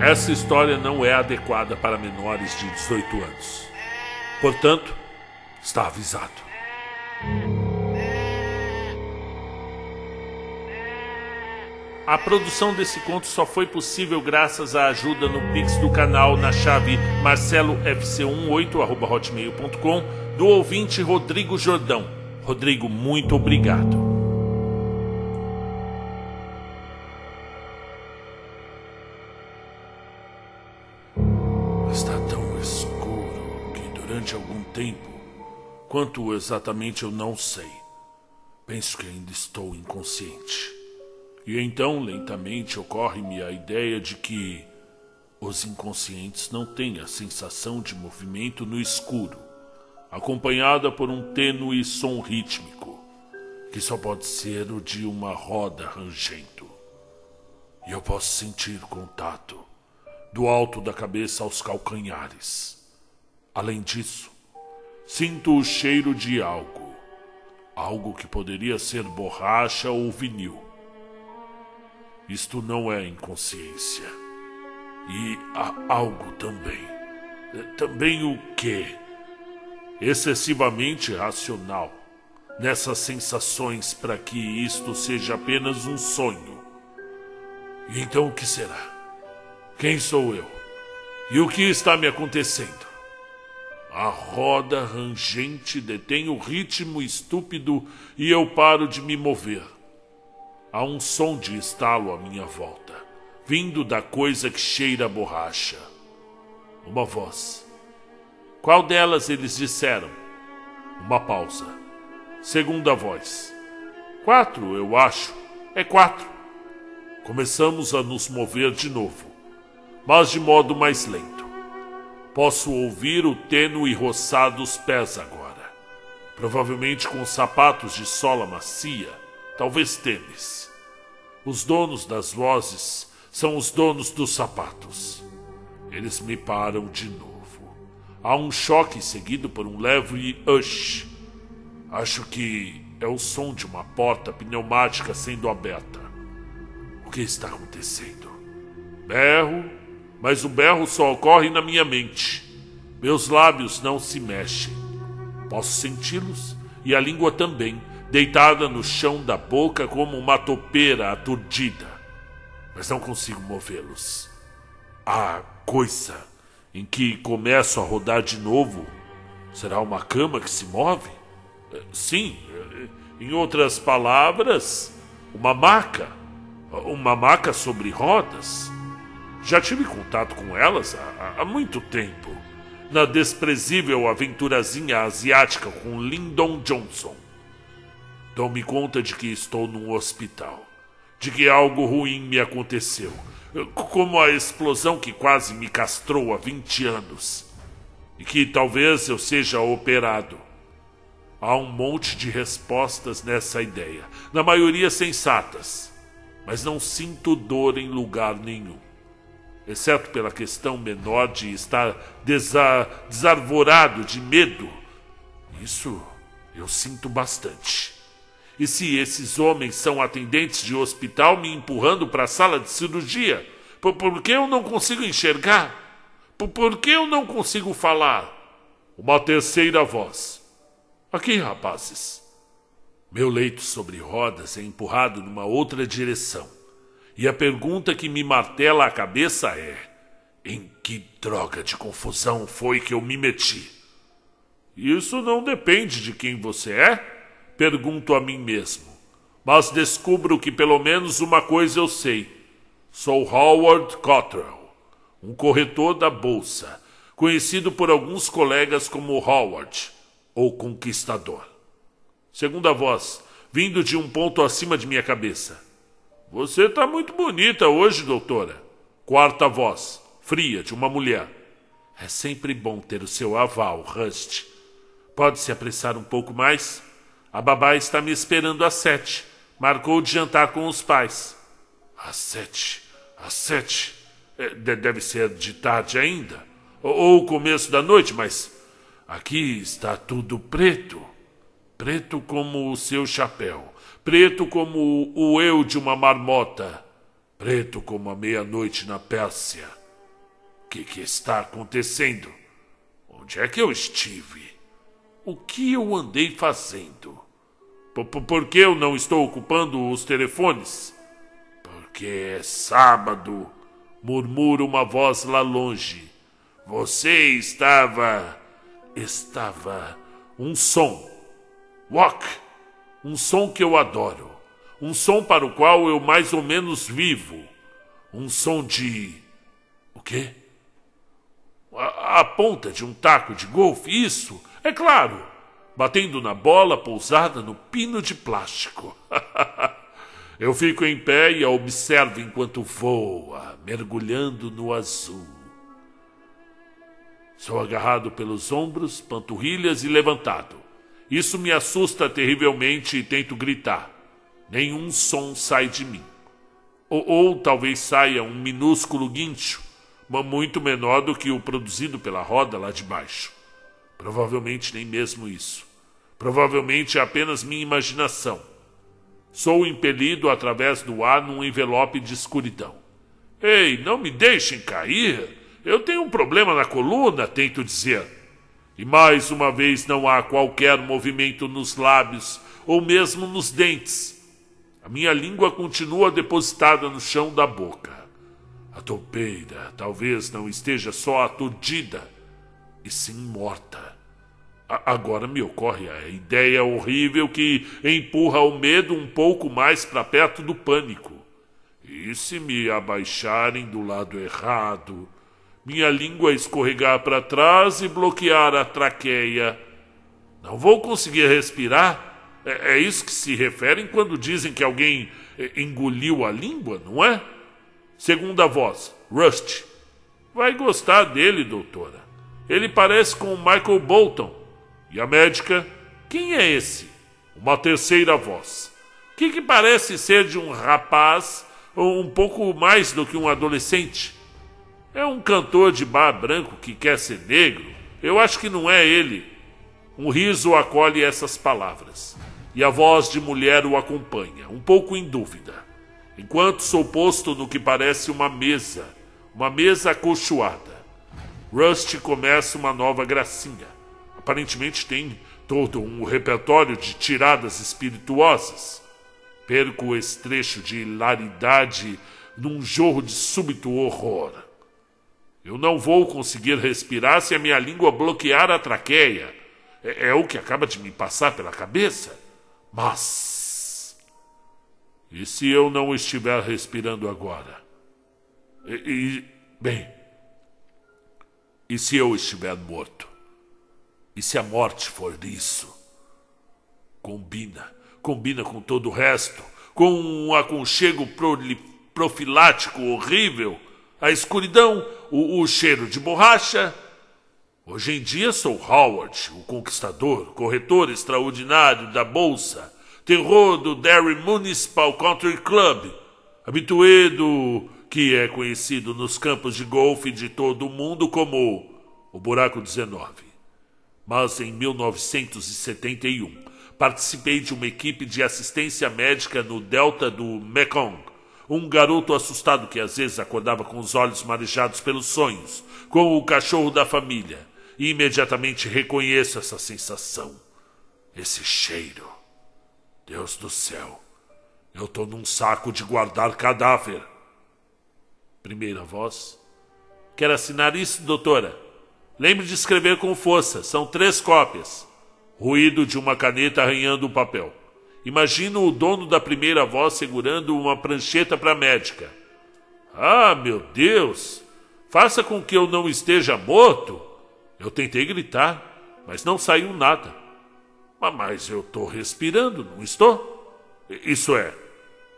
Essa história não é adequada para menores de 18 anos. Portanto, está avisado. A produção desse conto só foi possível graças à ajuda no Pix do canal na chave marcelofc18@hotmail.com do ouvinte Rodrigo Jordão. Rodrigo, muito obrigado. Quanto exatamente eu não sei, penso que ainda estou inconsciente. E então, lentamente, ocorre-me a ideia de que os inconscientes não têm a sensação de movimento no escuro, acompanhada por um tênue som rítmico, que só pode ser o de uma roda rangendo. E eu posso sentir contato, do alto da cabeça aos calcanhares. Além disso, sinto o cheiro de algo, algo que poderia ser borracha ou vinil isto não é inconsciência. E há algo também. Também o quê? Excessivamente racional nessas sensações para que isto seja apenas um sonho. Então o que será? Quem sou eu? E o que está me acontecendo? A roda rangente detém o ritmo estúpido e eu paro de me mover. Há um som de estalo à minha volta, vindo da coisa que cheira a borracha. Uma voz. Qual delas eles disseram? Uma pausa. Segunda voz. Quatro, eu acho. É quatro. Começamos a nos mover de novo, mas de modo mais lento. Posso ouvir o tênue roçar dos pés agora, provavelmente com sapatos de sola macia talvez tênis. Os donos das vozes são os donos dos sapatos. Eles me param de novo. Há um choque seguido por um leve ush. Acho que é o som de uma porta pneumática sendo aberta. O que está acontecendo? Berro, mas o berro só ocorre na minha mente. Meus lábios não se mexem. Posso senti-los e a língua também, deitada no chão da boca como uma topeira aturdida. Mas não consigo movê-los. A coisa em que começo a rodar de novo será uma cama que se move? Eh, sim, eh, em outras palavras, uma maca. Uma maca sobre rodas. Já tive contato com elas há, há muito tempo. Na desprezível aventurazinha asiática com Lyndon Johnson. Dou-me conta de que estou num hospital, de que algo ruim me aconteceu, como a explosão que quase me castrou há 20 anos, e que talvez eu seja operado. Há um monte de respostas nessa ideia, na maioria sensatas, mas não sinto dor em lugar nenhum. Exceto pela questão menor de estar desarvorado de medo. Isso eu sinto bastante. E se esses homens são atendentes de hospital me empurrando para a sala de cirurgia? Por, por que eu não consigo enxergar? Por, por que eu não consigo falar? Uma terceira voz. Aqui, rapazes. Meu leito sobre rodas é empurrado numa outra direção. E a pergunta que me martela a cabeça é: em que droga de confusão foi que eu me meti? Isso não depende de quem você é pergunto a mim mesmo. Mas descubro que pelo menos uma coisa eu sei. Sou Howard Cottrell, um corretor da bolsa, conhecido por alguns colegas como Howard, ou Conquistador. Segunda voz, vindo de um ponto acima de minha cabeça. Você está muito bonita hoje, doutora. Quarta voz, fria, de uma mulher. É sempre bom ter o seu aval, Rust. Pode se apressar um pouco mais? A babá está me esperando às sete. Marcou de jantar com os pais. Às sete? Às sete? É, deve ser de tarde ainda. Ou o começo da noite, mas aqui está tudo preto. Preto como o seu chapéu. Preto como o eu de uma marmota. Preto como a meia-noite na Pérsia. O que, que está acontecendo? Onde é que eu estive? O que eu andei fazendo? Por, por que eu não estou ocupando os telefones? Porque é sábado, murmura uma voz lá longe. Você estava. estava. um som. Walk! Um som que eu adoro. Um som para o qual eu mais ou menos vivo. Um som de. O quê? A, a ponta de um taco de golfe, isso, é claro. Batendo na bola pousada no pino de plástico. eu fico em pé e a observo enquanto voa, mergulhando no azul. Sou agarrado pelos ombros, panturrilhas e levantado. Isso me assusta terrivelmente e tento gritar. Nenhum som sai de mim. Ou, ou talvez saia um minúsculo guincho, muito menor do que o produzido pela roda lá de baixo. Provavelmente nem mesmo isso. Provavelmente é apenas minha imaginação. Sou impelido através do ar num envelope de escuridão. Ei, não me deixem cair! Eu tenho um problema na coluna, tento dizer. E mais uma vez não há qualquer movimento nos lábios ou mesmo nos dentes. A minha língua continua depositada no chão da boca. A toupeira talvez não esteja só aturdida, e sim morta. A agora me ocorre a ideia horrível que empurra o medo um pouco mais para perto do pânico. E se me abaixarem do lado errado? Minha língua escorregar para trás e bloquear a traqueia. Não vou conseguir respirar. É, é, isso que se referem quando dizem que alguém é, engoliu a língua, não é? Segunda voz, Rust. Vai gostar dele, doutora. Ele parece com o Michael Bolton. E a médica? Quem é esse? Uma terceira voz. Que que parece ser de um rapaz um pouco mais do que um adolescente? É um cantor de bar branco que quer ser negro? Eu acho que não é ele. Um riso acolhe essas palavras, e a voz de mulher o acompanha, um pouco em dúvida. Enquanto sou posto no que parece uma mesa, uma mesa acolchoada. Rust começa uma nova gracinha. Aparentemente tem todo um repertório de tiradas espirituosas. Perco o estrecho de hilaridade num jorro de súbito horror. Eu não vou conseguir respirar se a minha língua bloquear a traqueia. É, é o que acaba de me passar pela cabeça. Mas. E se eu não estiver respirando agora? E, e. Bem. E se eu estiver morto? E se a morte for isso? Combina. Combina com todo o resto. Com um aconchego profilático horrível a escuridão, o, o cheiro de borracha. Hoje em dia sou Howard, o conquistador, corretor extraordinário da bolsa, terror do Derry Municipal Country Club, habituê do que é conhecido nos campos de golfe de todo o mundo como o Buraco 19. Mas em 1971 participei de uma equipe de assistência médica no delta do Mekong um garoto assustado que às vezes acordava com os olhos marejados pelos sonhos, com o cachorro da família, e imediatamente reconheço essa sensação, esse cheiro. Deus do céu, eu estou num saco de guardar cadáver. Primeira voz. Quer assinar isso, doutora? Lembre de escrever com força, são três cópias. Ruído de uma caneta arranhando o papel. Imagino o dono da primeira voz segurando uma prancheta para a médica. Ah, meu Deus! Faça com que eu não esteja morto! Eu tentei gritar, mas não saiu nada. Mas eu estou respirando, não estou? Isso é,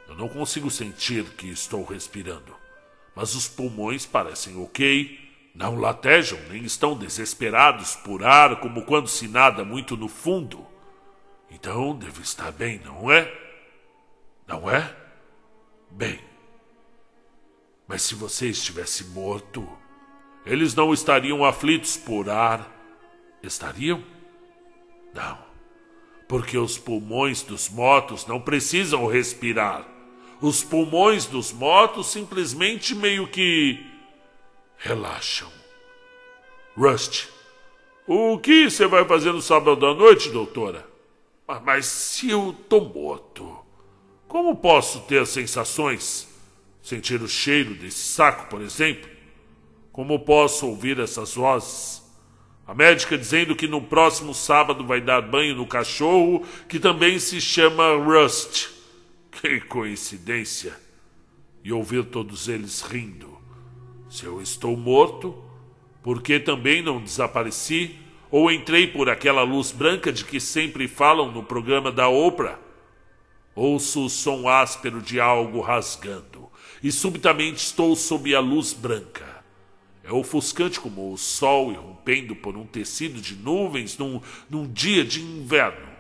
eu não consigo sentir que estou respirando. Mas os pulmões parecem ok, não latejam nem estão desesperados por ar como quando se nada muito no fundo. Então devo estar bem, não é? Não é? Bem. Mas se você estivesse morto, eles não estariam aflitos por ar, estariam? Não, porque os pulmões dos mortos não precisam respirar. Os pulmões dos mortos simplesmente meio que relaxam. Rust, o que você vai fazer no sábado à noite, doutora? Mas, mas se eu tô morto, como posso ter sensações? Sentir o cheiro desse saco, por exemplo? Como posso ouvir essas vozes? A médica dizendo que no próximo sábado vai dar banho no cachorro, que também se chama Rust. Que coincidência! E ouvir todos eles rindo. Se eu estou morto, por que também não desapareci ou entrei por aquela luz branca de que sempre falam no programa da Oprah? Ouço o som áspero de algo rasgando e subitamente estou sob a luz branca. É ofuscante como o sol irrompendo por um tecido de nuvens num, num dia de inverno.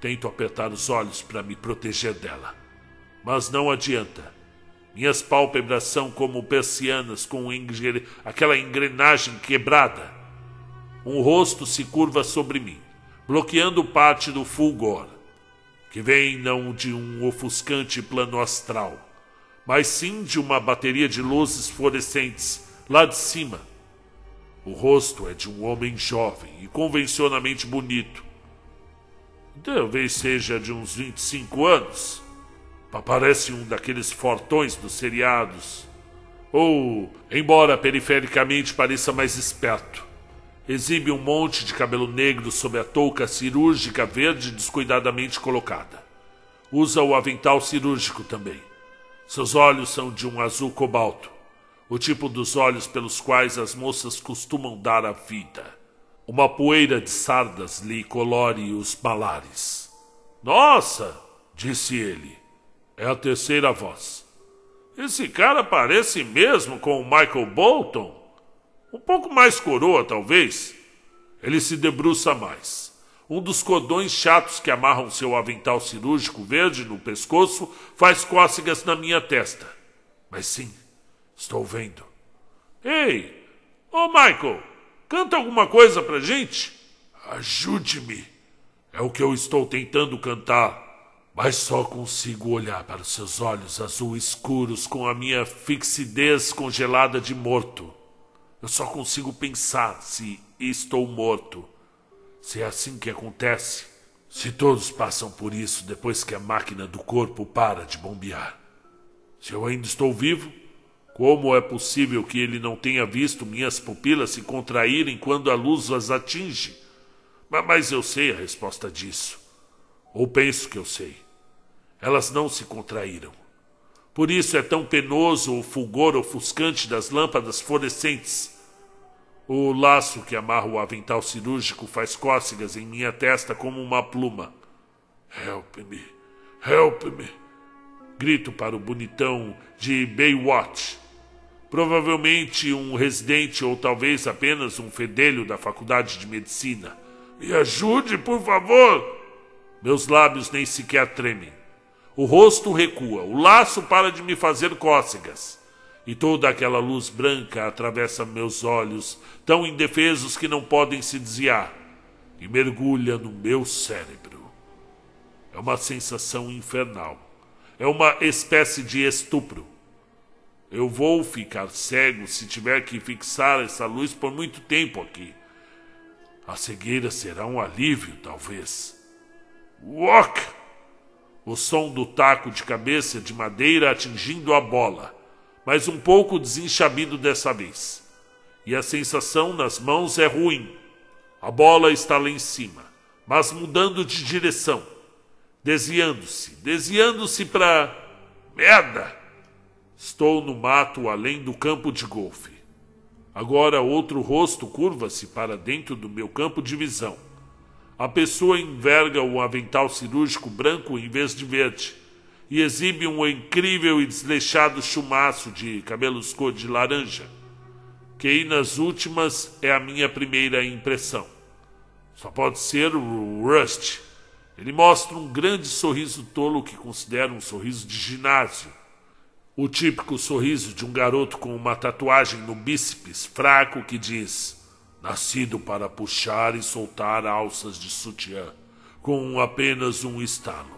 Tento apertar os olhos para me proteger dela, mas não adianta. Minhas pálpebras são como persianas com engre... aquela engrenagem quebrada. Um rosto se curva sobre mim, bloqueando parte do fulgor, que vem não de um ofuscante plano astral, mas sim de uma bateria de luzes fluorescentes lá de cima. O rosto é de um homem jovem e convencionalmente bonito. Talvez seja de uns 25 anos. Parece um daqueles fortões dos seriados. Ou, embora perifericamente pareça mais esperto, exibe um monte de cabelo negro sob a touca cirúrgica verde descuidadamente colocada. Usa o avental cirúrgico também. Seus olhos são de um azul cobalto o tipo dos olhos pelos quais as moças costumam dar a vida. Uma poeira de sardas lhe colore os malares. Nossa! disse ele. É a terceira voz. Esse cara parece mesmo com o Michael Bolton. Um pouco mais coroa, talvez. Ele se debruça mais. Um dos cordões chatos que amarram seu avental cirúrgico verde no pescoço faz cócegas na minha testa. Mas sim, Estou vendo. Ei! Ô Michael! Canta alguma coisa pra gente? Ajude-me! É o que eu estou tentando cantar. Mas só consigo olhar para os seus olhos azul escuros com a minha fixidez congelada de morto. Eu só consigo pensar se estou morto. Se é assim que acontece. Se todos passam por isso depois que a máquina do corpo para de bombear. Se eu ainda estou vivo, como é possível que ele não tenha visto minhas pupilas se contraírem quando a luz as atinge? Mas eu sei a resposta disso. Ou penso que eu sei. Elas não se contraíram. Por isso é tão penoso o fulgor ofuscante das lâmpadas fluorescentes. O laço que amarra o avental cirúrgico faz cócegas em minha testa como uma pluma. Help me, help me. Grito para o bonitão de Baywatch provavelmente um residente ou talvez apenas um fedelho da faculdade de medicina. Me ajude, por favor! Meus lábios nem sequer tremem. O rosto recua, o laço para de me fazer cócegas. E toda aquela luz branca atravessa meus olhos, tão indefesos que não podem se desviar, e mergulha no meu cérebro. É uma sensação infernal. É uma espécie de estupro. Eu vou ficar cego se tiver que fixar essa luz por muito tempo aqui. A cegueira será um alívio, talvez. Walk! O som do taco de cabeça de madeira atingindo a bola, mas um pouco desenchabido dessa vez. E a sensação nas mãos é ruim. A bola está lá em cima, mas mudando de direção, desviando-se, desviando-se para. Merda! Estou no mato além do campo de golfe. Agora outro rosto curva-se para dentro do meu campo de visão. A pessoa enverga o avental cirúrgico branco em vez de verde e exibe um incrível e desleixado chumaço de cabelos cor de laranja, que nas últimas é a minha primeira impressão. Só pode ser o Rust. Ele mostra um grande sorriso tolo que considero um sorriso de ginásio o típico sorriso de um garoto com uma tatuagem no bíceps fraco que diz: Nascido para puxar e soltar alças de sutiã, com apenas um estalo.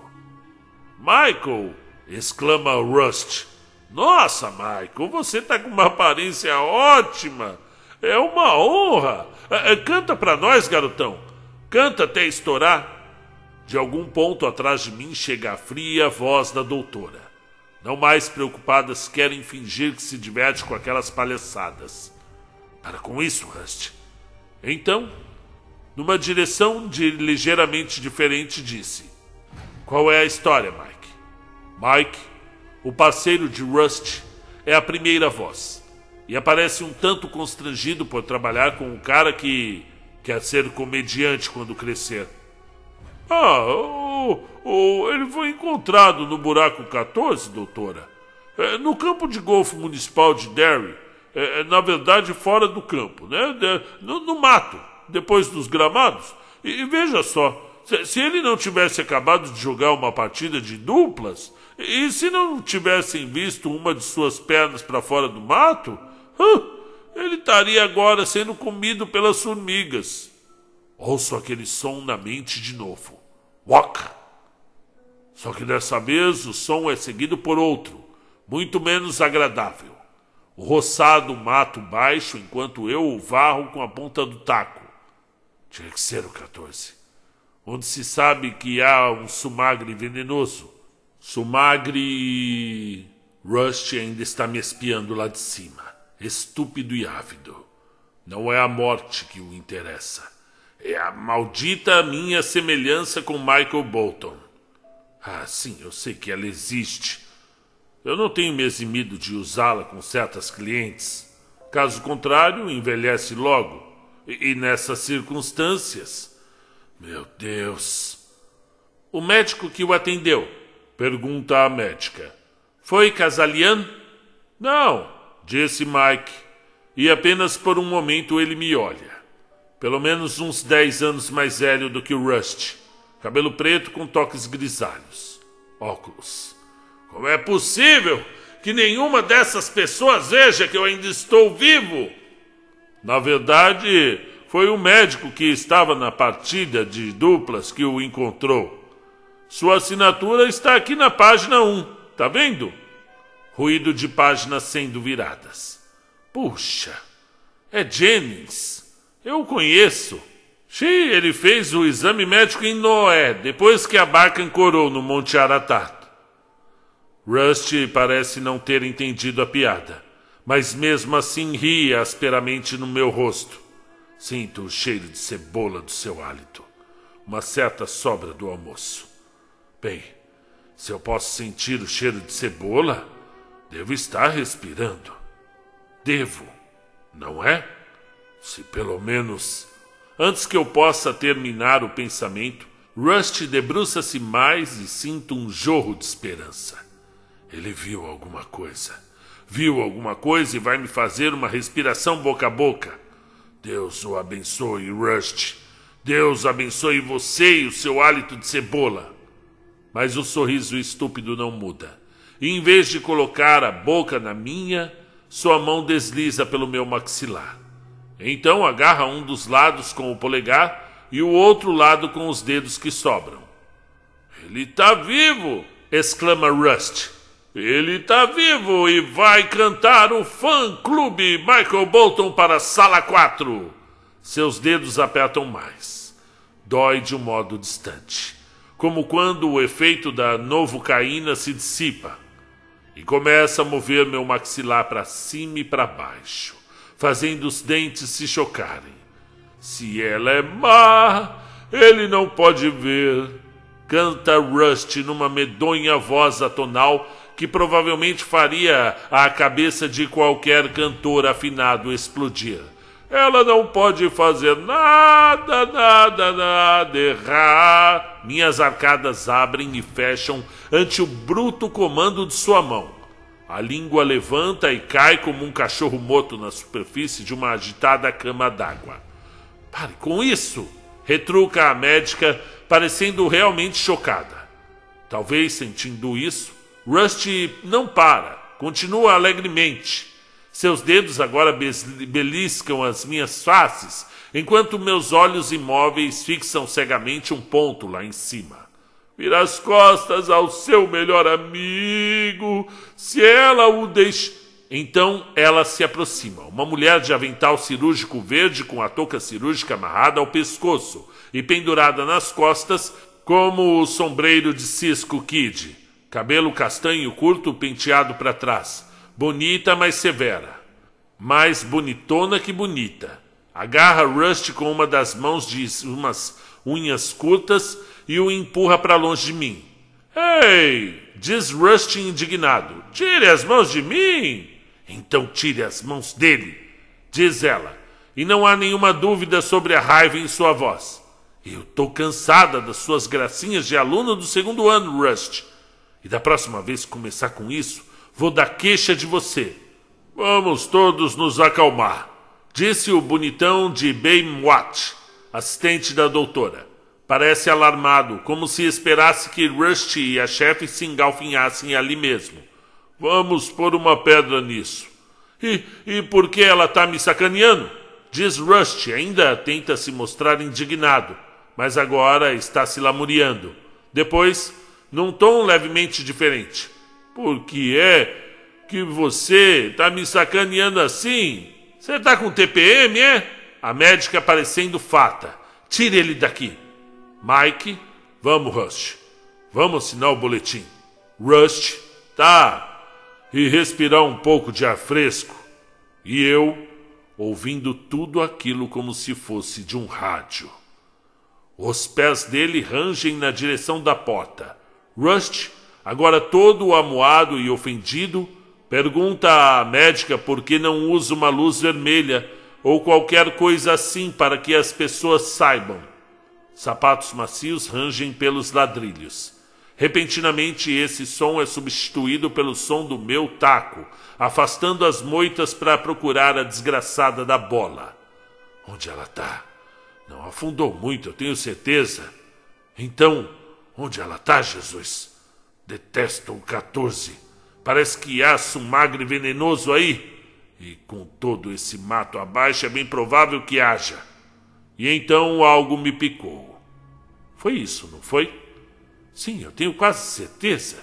Michael! exclama Rust, Nossa, Michael, você tá com uma aparência ótima. É uma honra. É, é, canta para nós, garotão. Canta até estourar. De algum ponto atrás de mim chega a fria voz da doutora. Não mais preocupadas querem fingir que se diverte com aquelas palhaçadas. Para com isso, Rust. Então, numa direção de ligeiramente diferente, disse: Qual é a história, Mike? Mike, o parceiro de Rust, é a primeira voz e aparece um tanto constrangido por trabalhar com um cara que quer ser comediante quando crescer. Ah, ele foi encontrado no buraco 14, doutora. É, no campo de golfe municipal de Derry. É, é, na verdade, fora do campo, né? De, no, no, mato, depois dos gramados. E, e veja só, se, ele não tivesse acabado de jogar uma partida de duplas, e se não tivessem visto uma de suas pernas para fora do mato, ele estaria agora sendo comido pelas formigas. Ouço aquele som na mente de novo. Walk! Só que dessa vez o som é seguido por outro, muito menos agradável. O roçado mato baixo enquanto eu o varro com a ponta do taco. Tinha que ser o 14. Onde se sabe que há um sumagre venenoso. Sumagre. Rust ainda está me espiando lá de cima estúpido e ávido. Não é a morte que o interessa. É a maldita minha semelhança com Michael Bolton. Ah, sim, eu sei que ela existe. Eu não tenho me eximido de usá-la com certas clientes. Caso contrário, envelhece logo. E, e nessas circunstâncias. Meu Deus. O médico que o atendeu? Pergunta a médica. Foi Casalian? Não, disse Mike, e apenas por um momento ele me olha. Pelo menos uns dez anos mais velho do que o Rust. Cabelo preto com toques grisalhos. Óculos. Como é possível que nenhuma dessas pessoas veja que eu ainda estou vivo? Na verdade, foi o médico que estava na partida de duplas que o encontrou. Sua assinatura está aqui na página 1, tá vendo? Ruído de páginas sendo viradas. Puxa, é Jennings. Eu o conheço. Xiii, ele fez o exame médico em Noé, depois que a barca ancorou no Monte Aratato. Rusty parece não ter entendido a piada, mas mesmo assim ri asperamente no meu rosto. Sinto o cheiro de cebola do seu hálito, uma certa sobra do almoço. Bem, se eu posso sentir o cheiro de cebola, Devo estar respirando. Devo, não é? Se pelo menos. Antes que eu possa terminar o pensamento, Rust debruça-se mais e sinto um jorro de esperança. Ele viu alguma coisa. Viu alguma coisa e vai me fazer uma respiração boca a boca. Deus o abençoe, Rust. Deus abençoe você e o seu hálito de cebola. Mas o sorriso estúpido não muda e em vez de colocar a boca na minha, sua mão desliza pelo meu maxilar. Então agarra um dos lados com o polegar e o outro lado com os dedos que sobram. Ele está vivo! exclama Rust. Ele está vivo e vai cantar o fã clube Michael Bolton para a sala 4. Seus dedos apertam mais. Dói de um modo distante, como quando o efeito da novocaína se dissipa e começa a mover meu maxilar para cima e para baixo, fazendo os dentes se chocarem. Se ela é má, ele não pode ver. Canta Rust numa medonha voz atonal que provavelmente faria a cabeça de qualquer cantor afinado explodir. Ela não pode fazer nada, nada, nada errar. Minhas arcadas abrem e fecham ante o bruto comando de sua mão. A língua levanta e cai como um cachorro morto na superfície de uma agitada cama d'água. Pare com isso! retruca a médica, parecendo realmente chocada. Talvez sentindo isso, Rusty não para, continua alegremente. Seus dedos agora beliscam as minhas faces, enquanto meus olhos imóveis fixam cegamente um ponto lá em cima. vira as costas ao seu melhor amigo. Se ela o deixa. Então ela se aproxima. Uma mulher de avental cirúrgico verde com a touca cirúrgica amarrada ao pescoço e pendurada nas costas, como o sombreiro de Cisco Kid. Cabelo castanho curto penteado para trás. Bonita, mas severa. Mais bonitona que bonita. Agarra Rust com uma das mãos de umas unhas curtas e o empurra para longe de mim. Ei! Diz Rust indignado. Tire as mãos de mim! Então tire as mãos dele, diz ela. E não há nenhuma dúvida sobre a raiva em sua voz. Eu tô cansada das suas gracinhas de aluno do segundo ano, Rust. E da próxima vez que começar com isso, vou dar queixa de você. Vamos todos nos acalmar, disse o bonitão de Bainwatt, assistente da doutora. Parece alarmado, como se esperasse que Rust e a chefe se engalfinhassem ali mesmo. Vamos pôr uma pedra nisso. E, e por que ela está me sacaneando? Diz Rust, ainda tenta se mostrar indignado, mas agora está se lamuriando. Depois, num tom levemente diferente. Por que é que você está me sacaneando assim? Você está com TPM, é? A médica parecendo fata. Tire ele daqui. Mike, vamos, Rust. Vamos assinar o boletim. Rust, tá e respirar um pouco de ar fresco. E eu, ouvindo tudo aquilo como se fosse de um rádio. Os pés dele rangem na direção da porta. Rust, agora todo amuado e ofendido, pergunta à médica por que não usa uma luz vermelha ou qualquer coisa assim para que as pessoas saibam. Sapatos macios rangem pelos ladrilhos. Repentinamente, esse som é substituído pelo som do meu taco, afastando as moitas para procurar a desgraçada da bola. Onde ela está? Não afundou muito, eu tenho certeza. Então, onde ela está, Jesus? Detesto o 14. Parece que há um magre venenoso aí. E com todo esse mato abaixo, é bem provável que haja. E então algo me picou. Foi isso, não foi? Sim, eu tenho quase certeza.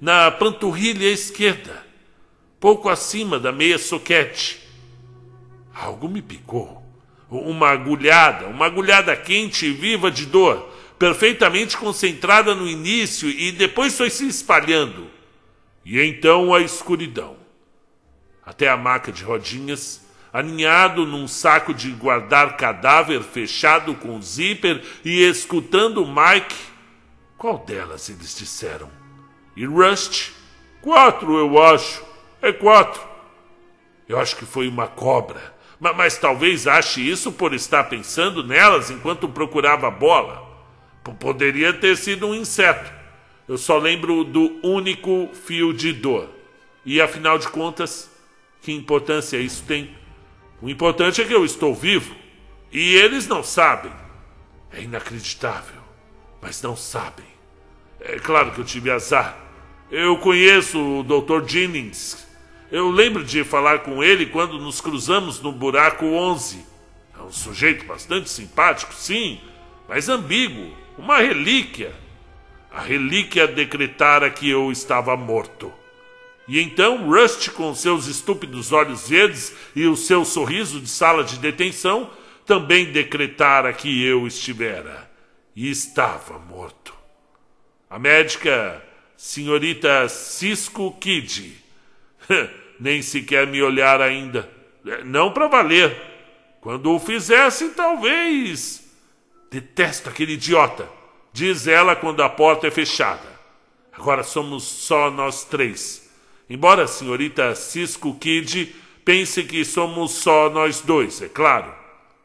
Na panturrilha esquerda, pouco acima da meia soquete. Algo me picou. Uma agulhada, uma agulhada quente e viva de dor, perfeitamente concentrada no início e depois foi se espalhando. E então a escuridão. Até a maca de rodinhas, aninhado num saco de guardar cadáver fechado com zíper e escutando Mike qual delas eles disseram? E Rust? Quatro, eu acho. É quatro. Eu acho que foi uma cobra. Mas, mas talvez ache isso por estar pensando nelas enquanto procurava a bola. Poderia ter sido um inseto. Eu só lembro do único fio de dor. E afinal de contas, que importância isso tem? O importante é que eu estou vivo. E eles não sabem. É inacreditável, mas não sabem. É claro que eu tive azar. Eu conheço o Dr. Jennings. Eu lembro de falar com ele quando nos cruzamos no buraco 11. É um sujeito bastante simpático, sim, mas ambíguo, uma relíquia. A relíquia decretara que eu estava morto. E então Rust, com seus estúpidos olhos verdes e o seu sorriso de sala de detenção, também decretara que eu estivera. E estava morto. A médica, senhorita Cisco Kid. Nem sequer me olhar ainda. Não para valer. Quando o fizesse, talvez. Detesto aquele idiota, diz ela quando a porta é fechada. Agora somos só nós três. Embora a senhorita Cisco Kid pense que somos só nós dois, é claro.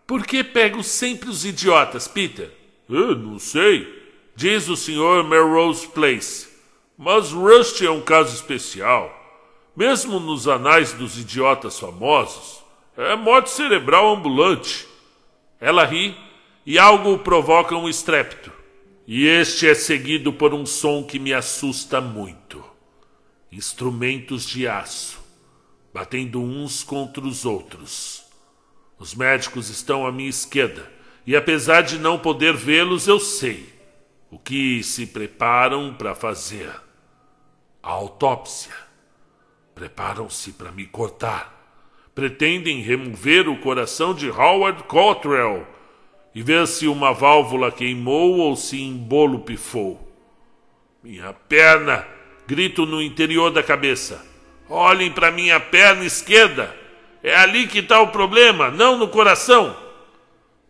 Por que pego sempre os idiotas, Peter? Eu não sei diz o Sr. Melrose Place. Mas Rust é um caso especial. Mesmo nos anais dos idiotas famosos, é morte cerebral ambulante. Ela ri e algo provoca um estrépito. E este é seguido por um som que me assusta muito. Instrumentos de aço, batendo uns contra os outros. Os médicos estão à minha esquerda, e apesar de não poder vê-los, eu sei o que se preparam para fazer? A autópsia. Preparam-se para me cortar. Pretendem remover o coração de Howard Cottrell e ver se uma válvula queimou ou se embolo pifou. Minha perna! Grito no interior da cabeça. Olhem para minha perna esquerda. É ali que está o problema, não no coração.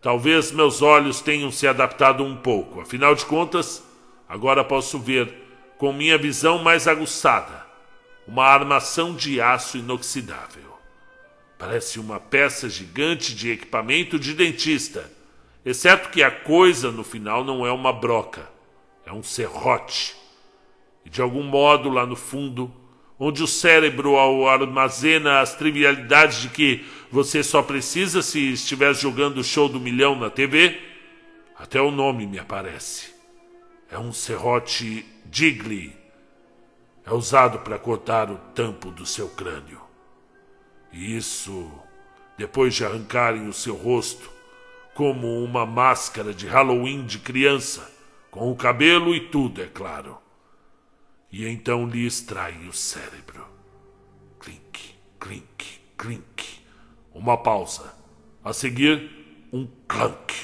Talvez meus olhos tenham se adaptado um pouco. Afinal de contas, agora posso ver, com minha visão mais aguçada, uma armação de aço inoxidável. Parece uma peça gigante de equipamento de dentista, exceto que a coisa no final não é uma broca, é um serrote. E de algum modo, lá no fundo, onde o cérebro armazena as trivialidades de que você só precisa se estiver jogando o show do milhão na TV, até o nome me aparece. É um serrote Digli. É usado para cortar o tampo do seu crânio. E isso, depois de arrancarem o seu rosto, como uma máscara de Halloween de criança, com o cabelo e tudo, é claro e então lhe extraem o cérebro. Clink, clink, clink. Uma pausa. A seguir, um clunk.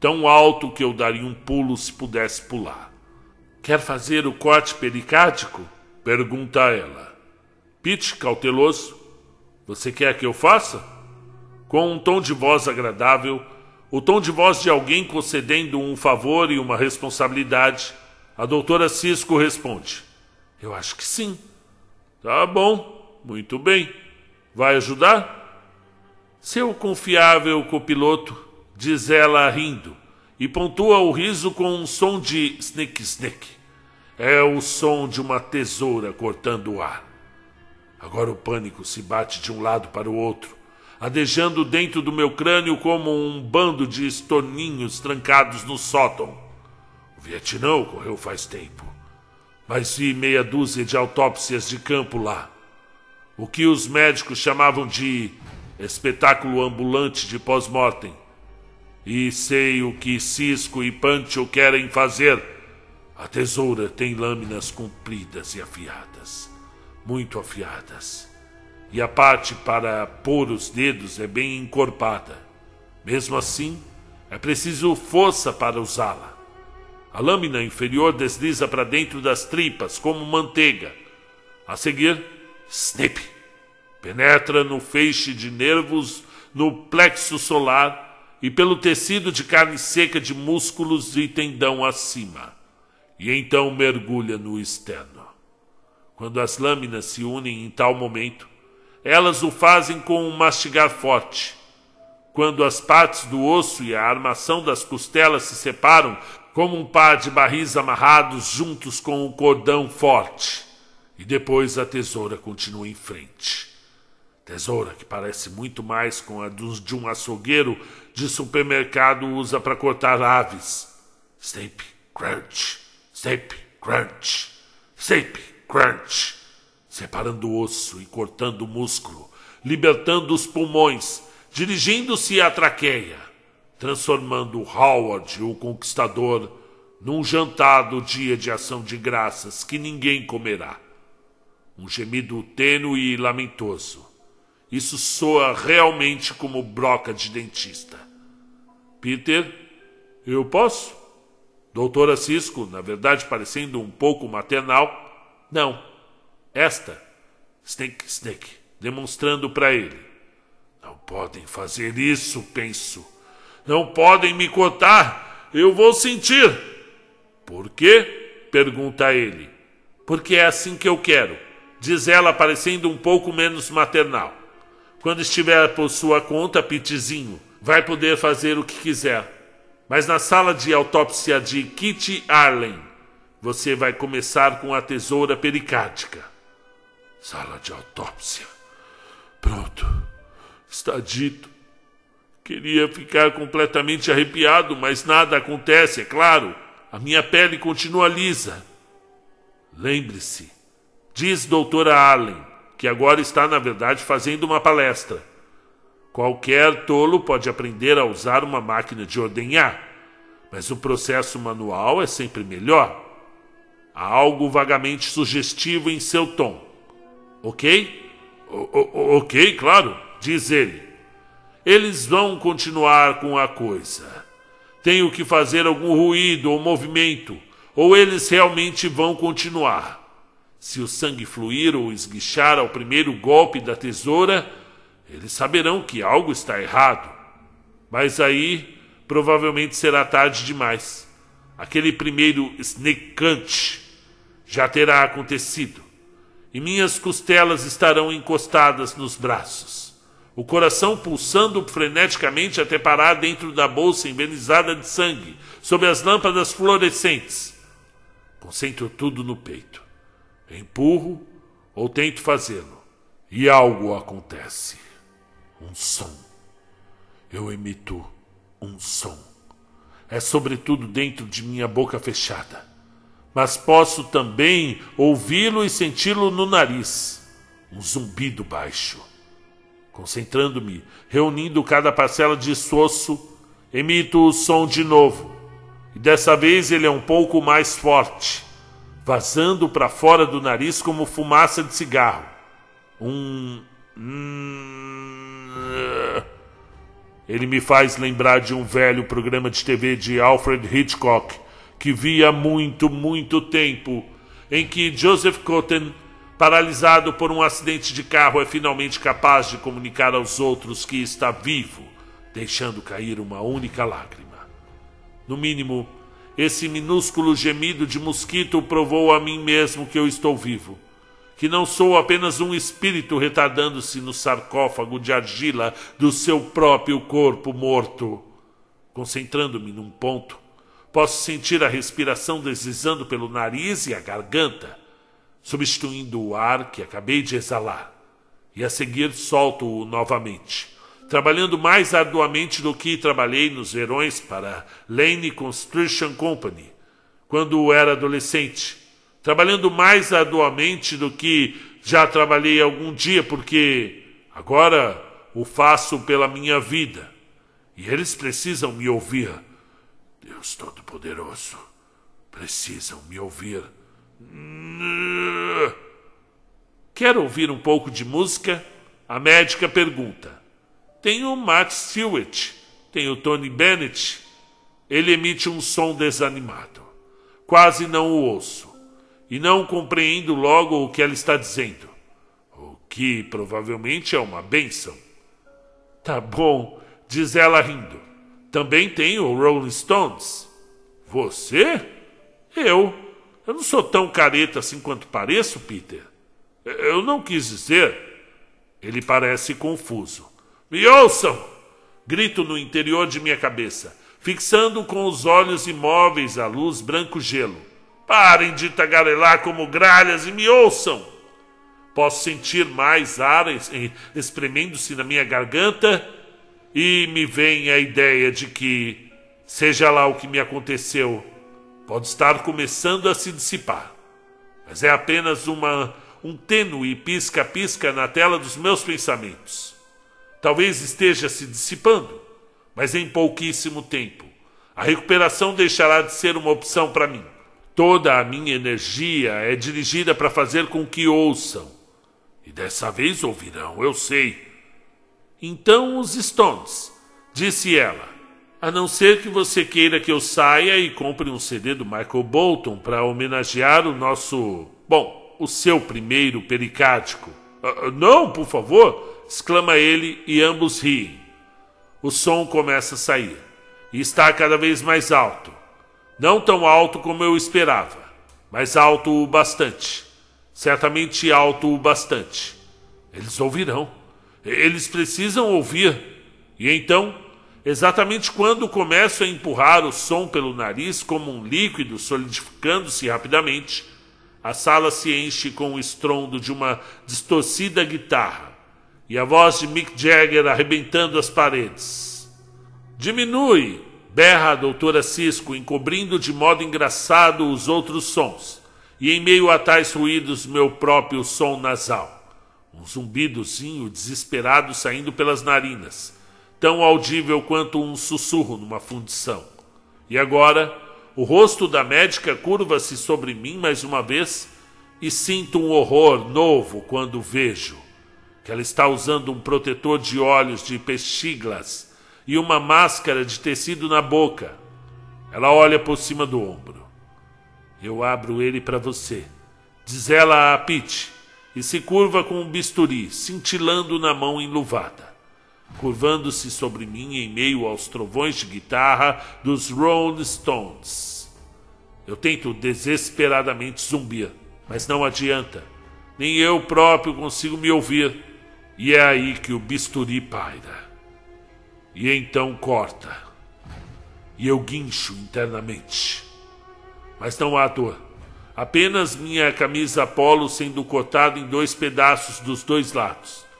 Tão alto que eu daria um pulo se pudesse pular. Quer fazer o corte pericárdico? Pergunta ela. Pete, cauteloso. Você quer que eu faça? Com um tom de voz agradável, o tom de voz de alguém concedendo um favor e uma responsabilidade, a doutora Cisco responde: Eu acho que sim. Tá bom, muito bem. Vai ajudar? Seu confiável copiloto, diz ela rindo, e pontua o riso com um som de snick snick. É o som de uma tesoura cortando o ar. Agora o pânico se bate de um lado para o outro, adejando dentro do meu crânio como um bando de estorninhos trancados no sótão. O Vietnã ocorreu faz tempo, mas vi meia dúzia de autópsias de campo lá. O que os médicos chamavam de espetáculo ambulante de pós-mortem. E sei o que Cisco e Pancho querem fazer. A tesoura tem lâminas compridas e afiadas, muito afiadas. E a parte para pôr os dedos é bem encorpada. Mesmo assim, é preciso força para usá-la. A lâmina inferior desliza para dentro das tripas, como manteiga. A seguir, snip! Penetra no feixe de nervos, no plexo solar e pelo tecido de carne seca de músculos e tendão acima. E então mergulha no externo. Quando as lâminas se unem em tal momento, elas o fazem com um mastigar forte. Quando as partes do osso e a armação das costelas se separam, como um par de barris amarrados juntos com um cordão forte. E depois a tesoura continua em frente. Tesoura que parece muito mais com a de um açougueiro de supermercado usa para cortar aves. Snape, crunch, snape, crunch, snape, crunch. Separando o osso e cortando o músculo, libertando os pulmões, dirigindo-se à traqueia transformando Howard, o conquistador, num jantar do dia de ação de graças que ninguém comerá. Um gemido tênue e lamentoso. Isso soa realmente como broca de dentista. Peter, eu posso? Doutora Cisco, na verdade parecendo um pouco maternal. Não, esta. Snake, Snake, demonstrando para ele. Não podem fazer isso, penso. Não podem me cortar, eu vou sentir. Por quê? pergunta ele. Porque é assim que eu quero, diz ela, parecendo um pouco menos maternal. Quando estiver por sua conta, Pitizinho, vai poder fazer o que quiser. Mas na sala de autópsia de Kitty Arlen, você vai começar com a tesoura pericárdica. Sala de autópsia. Pronto. Está dito. Queria ficar completamente arrepiado, mas nada acontece, é claro. A minha pele continua lisa. Lembre-se, diz doutora Allen, que agora está, na verdade, fazendo uma palestra. Qualquer tolo pode aprender a usar uma máquina de ordenhar, mas o processo manual é sempre melhor. Há algo vagamente sugestivo em seu tom. Ok? O, ok, claro, diz ele. Eles vão continuar com a coisa. Tenho que fazer algum ruído ou movimento, ou eles realmente vão continuar. Se o sangue fluir ou esguichar ao primeiro golpe da tesoura, eles saberão que algo está errado. Mas aí provavelmente será tarde demais. Aquele primeiro snake já terá acontecido. E minhas costelas estarão encostadas nos braços. O coração pulsando freneticamente até parar dentro da bolsa envenenada de sangue, sob as lâmpadas fluorescentes. Concentro tudo no peito. Empurro ou tento fazê-lo. E algo acontece. Um som. Eu emito um som. É sobretudo dentro de minha boca fechada. Mas posso também ouvi-lo e senti-lo no nariz. Um zumbido baixo. Concentrando-me, reunindo cada parcela de esforço, emito o som de novo. E dessa vez ele é um pouco mais forte, vazando para fora do nariz como fumaça de cigarro. Um. Ele me faz lembrar de um velho programa de TV de Alfred Hitchcock, que vi há muito, muito tempo, em que Joseph Cotten, paralisado por um acidente de carro, é finalmente capaz de comunicar aos outros que está vivo, deixando cair uma única lágrima. No mínimo, esse minúsculo gemido de mosquito provou a mim mesmo que eu estou vivo que não sou apenas um espírito retardando-se no sarcófago de argila do seu próprio corpo morto. Concentrando-me num ponto, posso sentir a respiração deslizando pelo nariz e a garganta, substituindo o ar que acabei de exalar. E a seguir solto-o novamente, trabalhando mais arduamente do que trabalhei nos verões para Lane Construction Company, quando era adolescente trabalhando mais arduamente do que já trabalhei algum dia, porque agora o faço pela minha vida. E eles precisam me ouvir. Deus Todo-Poderoso, precisam me ouvir. Quer ouvir um pouco de música? A médica pergunta. Tem o Matt Stewart, tem o Tony Bennett. Ele emite um som desanimado. Quase não o ouço e não compreendo logo o que ela está dizendo, o que provavelmente é uma bênção. Tá bom, diz ela rindo. Também tem o Rolling Stones. Você? Eu. Eu não sou tão careta assim quanto pareço, Peter. Eu não quis dizer. Ele parece confuso. Me ouçam! Grito no interior de minha cabeça, fixando com os olhos imóveis a luz branco-gelo. Parem de tagarelar como gralhas e me ouçam. Posso sentir mais ar espremendo-se na minha garganta e me vem a ideia de que, seja lá o que me aconteceu, pode estar começando a se dissipar. Mas é apenas uma um tênue pisca-pisca na tela dos meus pensamentos. Talvez esteja se dissipando, mas em pouquíssimo tempo. A recuperação deixará de ser uma opção para mim. Toda a minha energia é dirigida para fazer com que ouçam. E dessa vez ouvirão, eu sei. Então os Stones, disse ela, a não ser que você queira que eu saia e compre um CD do Michael Bolton para homenagear o nosso. Bom, o seu primeiro pericático. Uh, não, por favor! exclama ele e ambos riem. O som começa a sair e está cada vez mais alto. Não tão alto como eu esperava, mas alto o bastante. Certamente alto o bastante. Eles ouvirão. Eles precisam ouvir. E então, exatamente quando começo a empurrar o som pelo nariz como um líquido solidificando-se rapidamente, a sala se enche com o estrondo de uma distorcida guitarra e a voz de Mick Jagger arrebentando as paredes. Diminui, Berra a doutora Cisco, encobrindo de modo engraçado os outros sons, e em meio a tais ruídos meu próprio som nasal. Um zumbidozinho desesperado saindo pelas narinas, tão audível quanto um sussurro numa fundição. E agora, o rosto da médica curva-se sobre mim mais uma vez e sinto um horror novo quando vejo que ela está usando um protetor de olhos de pexiglas e uma máscara de tecido na boca. Ela olha por cima do ombro. Eu abro ele para você, diz ela a Pete, e se curva com um bisturi, cintilando na mão enluvada curvando-se sobre mim em meio aos trovões de guitarra dos Rolling Stones. Eu tento desesperadamente zumbir, mas não adianta. Nem eu próprio consigo me ouvir. E é aí que o bisturi paira. E então corta. E eu guincho internamente. Mas não há dor. Apenas minha camisa polo sendo cortada em dois pedaços dos dois lados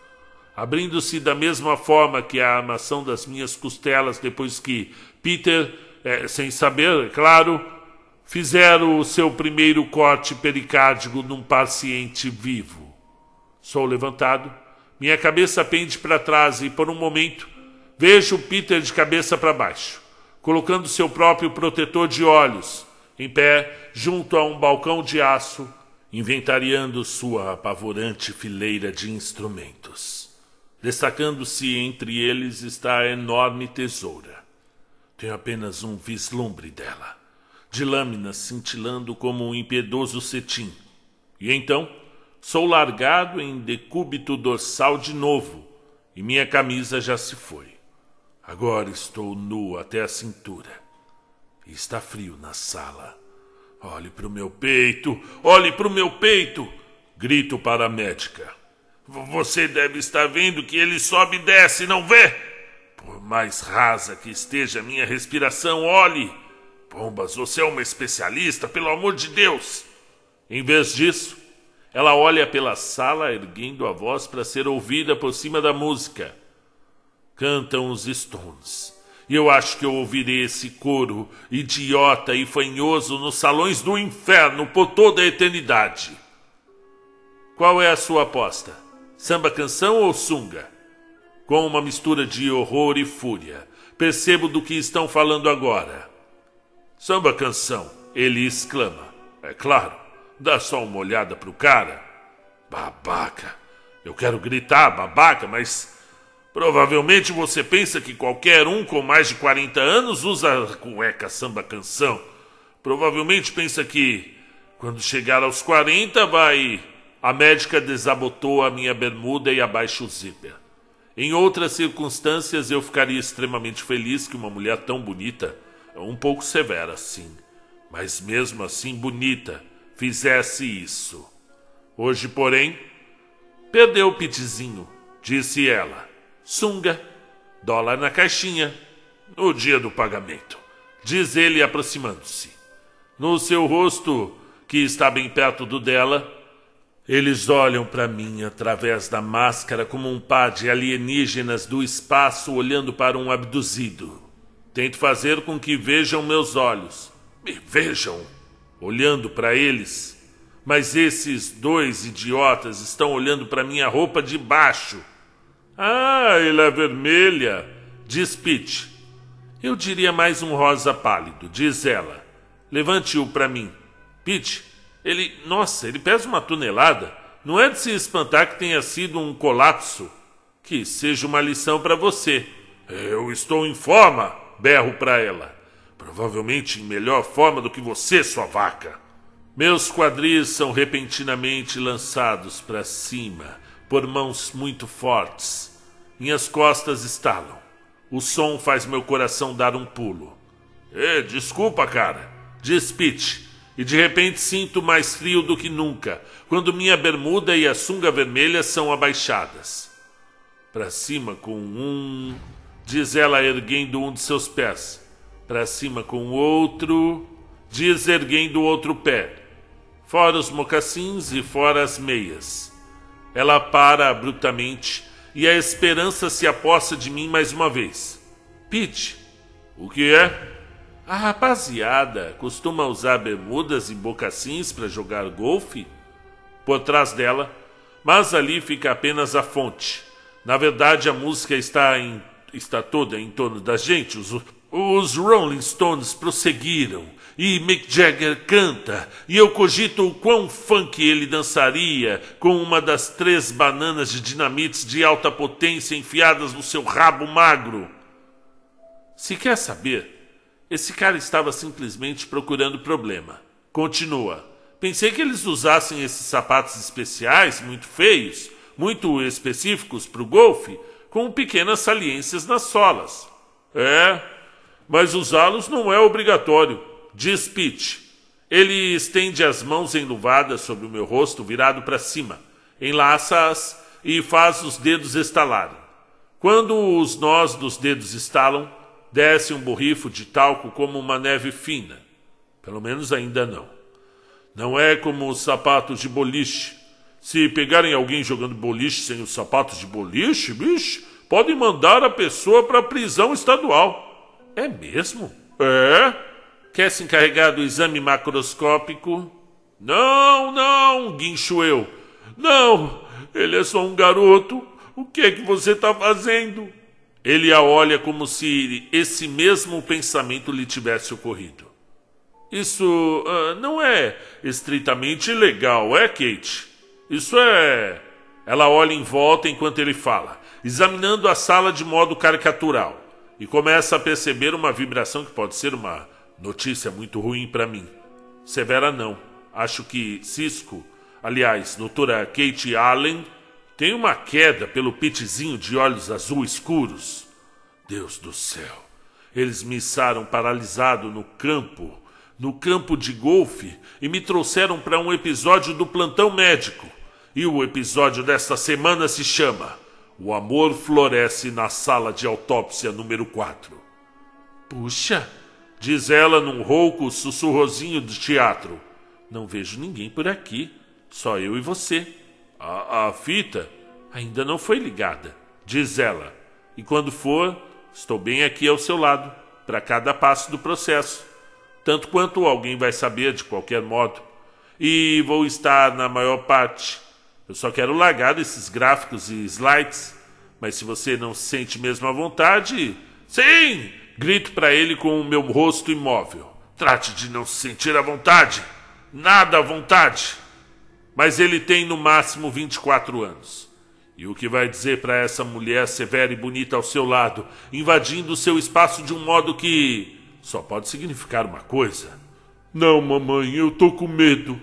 abrindo-se da mesma forma que a armação das minhas costelas depois que Peter, é, sem saber, é claro, fizeram o seu primeiro corte pericárdico num paciente vivo. Sou levantado, minha cabeça pende para trás e, por um momento, vejo Peter de cabeça para baixo, colocando seu próprio protetor de olhos, em pé, junto a um balcão de aço, inventariando sua apavorante fileira de instrumentos. Destacando-se entre eles está a enorme tesoura. Tenho apenas um vislumbre dela, de lâminas cintilando como um impiedoso cetim. E então sou largado em decúbito dorsal de novo, e minha camisa já se foi. Agora estou nu até a cintura. Está frio na sala. Olhe para o meu peito! Olhe para o meu peito! Grito para a médica. Você deve estar vendo que ele sobe e desce, não vê? Por mais rasa que esteja a minha respiração, olhe. Pombas, você é uma especialista, pelo amor de Deus. Em vez disso, ela olha pela sala, erguendo a voz para ser ouvida por cima da música. Cantam os Stones. E eu acho que eu ouvirei esse coro idiota e fanhoso nos salões do inferno por toda a eternidade. Qual é a sua aposta? Samba canção ou sunga? Com uma mistura de horror e fúria. Percebo do que estão falando agora. Samba canção, ele exclama. É claro, dá só uma olhada pro cara. Babaca. Eu quero gritar babaca, mas provavelmente você pensa que qualquer um com mais de 40 anos usa cueca samba canção. Provavelmente pensa que quando chegar aos 40 vai a médica desabotou a minha bermuda e abaixo o zíper. Em outras circunstâncias, eu ficaria extremamente feliz que uma mulher tão bonita, um pouco severa, sim, mas mesmo assim bonita, fizesse isso. Hoje, porém, perdeu o pitizinho, disse ela. Sunga, dólar na caixinha, no dia do pagamento, diz ele aproximando-se. No seu rosto, que está bem perto do dela, eles olham para mim através da máscara como um par de alienígenas do espaço olhando para um abduzido. Tento fazer com que vejam meus olhos. Me vejam, olhando para eles. Mas esses dois idiotas estão olhando para minha roupa de baixo. Ah, ela é vermelha, diz Pete. Eu diria mais um rosa pálido, diz ela. Levante-o para mim. Pete, ele, nossa, ele pesa uma tonelada. Não é de se espantar que tenha sido um colapso. Que seja uma lição para você. Eu estou em forma, berro para ela. Provavelmente em melhor forma do que você, sua vaca. Meus quadris são repentinamente lançados para cima por mãos muito fortes. Minhas costas estalam. O som faz meu coração dar um pulo. Eh, desculpa, cara, diz Pete e de repente sinto mais frio do que nunca, quando minha bermuda e a sunga vermelha são abaixadas. Para cima com um, diz ela erguendo um de seus pés. Para cima com o outro, diz erguendo o outro pé. Fora os mocassins e fora as meias. Ela para abruptamente e a esperança se aposta de mim mais uma vez. Pete, o que é? A rapaziada costuma usar bermudas e bocassins para jogar golfe? Por trás dela, mas ali fica apenas a fonte. Na verdade, a música está, em, está toda em torno da gente. Os, Os Rolling Stones prosseguiram e Mick Jagger canta, e eu cogito o quão funk ele dançaria com uma das três bananas de dinamites de alta potência enfiadas no seu rabo magro. Se quer saber, esse cara estava simplesmente procurando problema. Continua. Pensei que eles usassem esses sapatos especiais, muito feios, muito específicos para o golfe, com pequenas saliências nas solas. É, mas usá-los não é obrigatório, diz Pete. Ele estende as mãos enluvadas sobre o meu rosto virado para cima, enlaça-as e faz os dedos estalarem. Quando os nós dos dedos estalam, desce um borrifo de talco como uma neve fina. Pelo menos ainda não. Não é como os sapatos de boliche. Se pegarem alguém jogando boliche sem os sapatos de boliche, bicho, podem mandar a pessoa para a prisão estadual. É mesmo? É. Quer se encarregar do exame macroscópico? Não, não, guincho eu. Não, ele é só um garoto. O que é que você está fazendo? Ele a olha como se esse mesmo pensamento lhe tivesse ocorrido. Isso uh, não é estritamente legal, é, Kate? Isso é. Ela olha em volta enquanto ele fala, examinando a sala de modo caricatural, e começa a perceber uma vibração que pode ser uma notícia muito ruim para mim. Severa não. Acho que Cisco, aliás, doutora Kate Allen, tem uma queda pelo pitezinho de olhos azul escuros. Deus do céu. Eles me içaram paralisado no campo no campo de golfe e me trouxeram para um episódio do plantão médico. E o episódio desta semana se chama O Amor Floresce na Sala de Autópsia número 4. Puxa, diz ela num rouco sussurrozinho do teatro. Não vejo ninguém por aqui, só eu e você. A, a fita ainda não foi ligada, diz ela. E quando for, estou bem aqui ao seu lado, para cada passo do processo tanto quanto alguém vai saber de qualquer modo. E vou estar na maior parte. Eu só quero largar esses gráficos e slides. Mas se você não se sente mesmo à vontade, sim! Grito para ele com o meu rosto imóvel. Trate de não se sentir à vontade. Nada à vontade. Mas ele tem no máximo 24 anos. E o que vai dizer para essa mulher severa e bonita ao seu lado, invadindo o seu espaço de um modo que só pode significar uma coisa. Não, mamãe, eu tô com medo.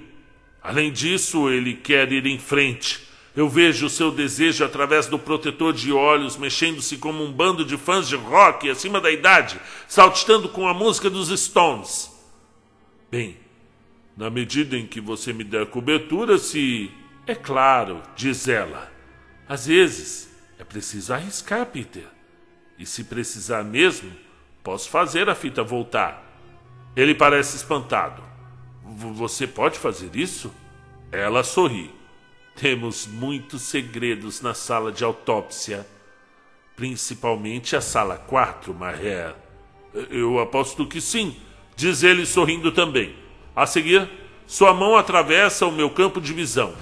Além disso, ele quer ir em frente. Eu vejo o seu desejo através do protetor de olhos, mexendo-se como um bando de fãs de rock acima da idade, saltitando com a música dos Stones. Bem, na medida em que você me der cobertura, se. É claro, diz ela. Às vezes é preciso arriscar, Peter. E se precisar mesmo, Posso fazer a fita voltar. Ele parece espantado. Você pode fazer isso? Ela sorri. Temos muitos segredos na sala de autópsia. Principalmente a sala 4, Maher. Eu aposto que sim, diz ele sorrindo também. A seguir, sua mão atravessa o meu campo de visão.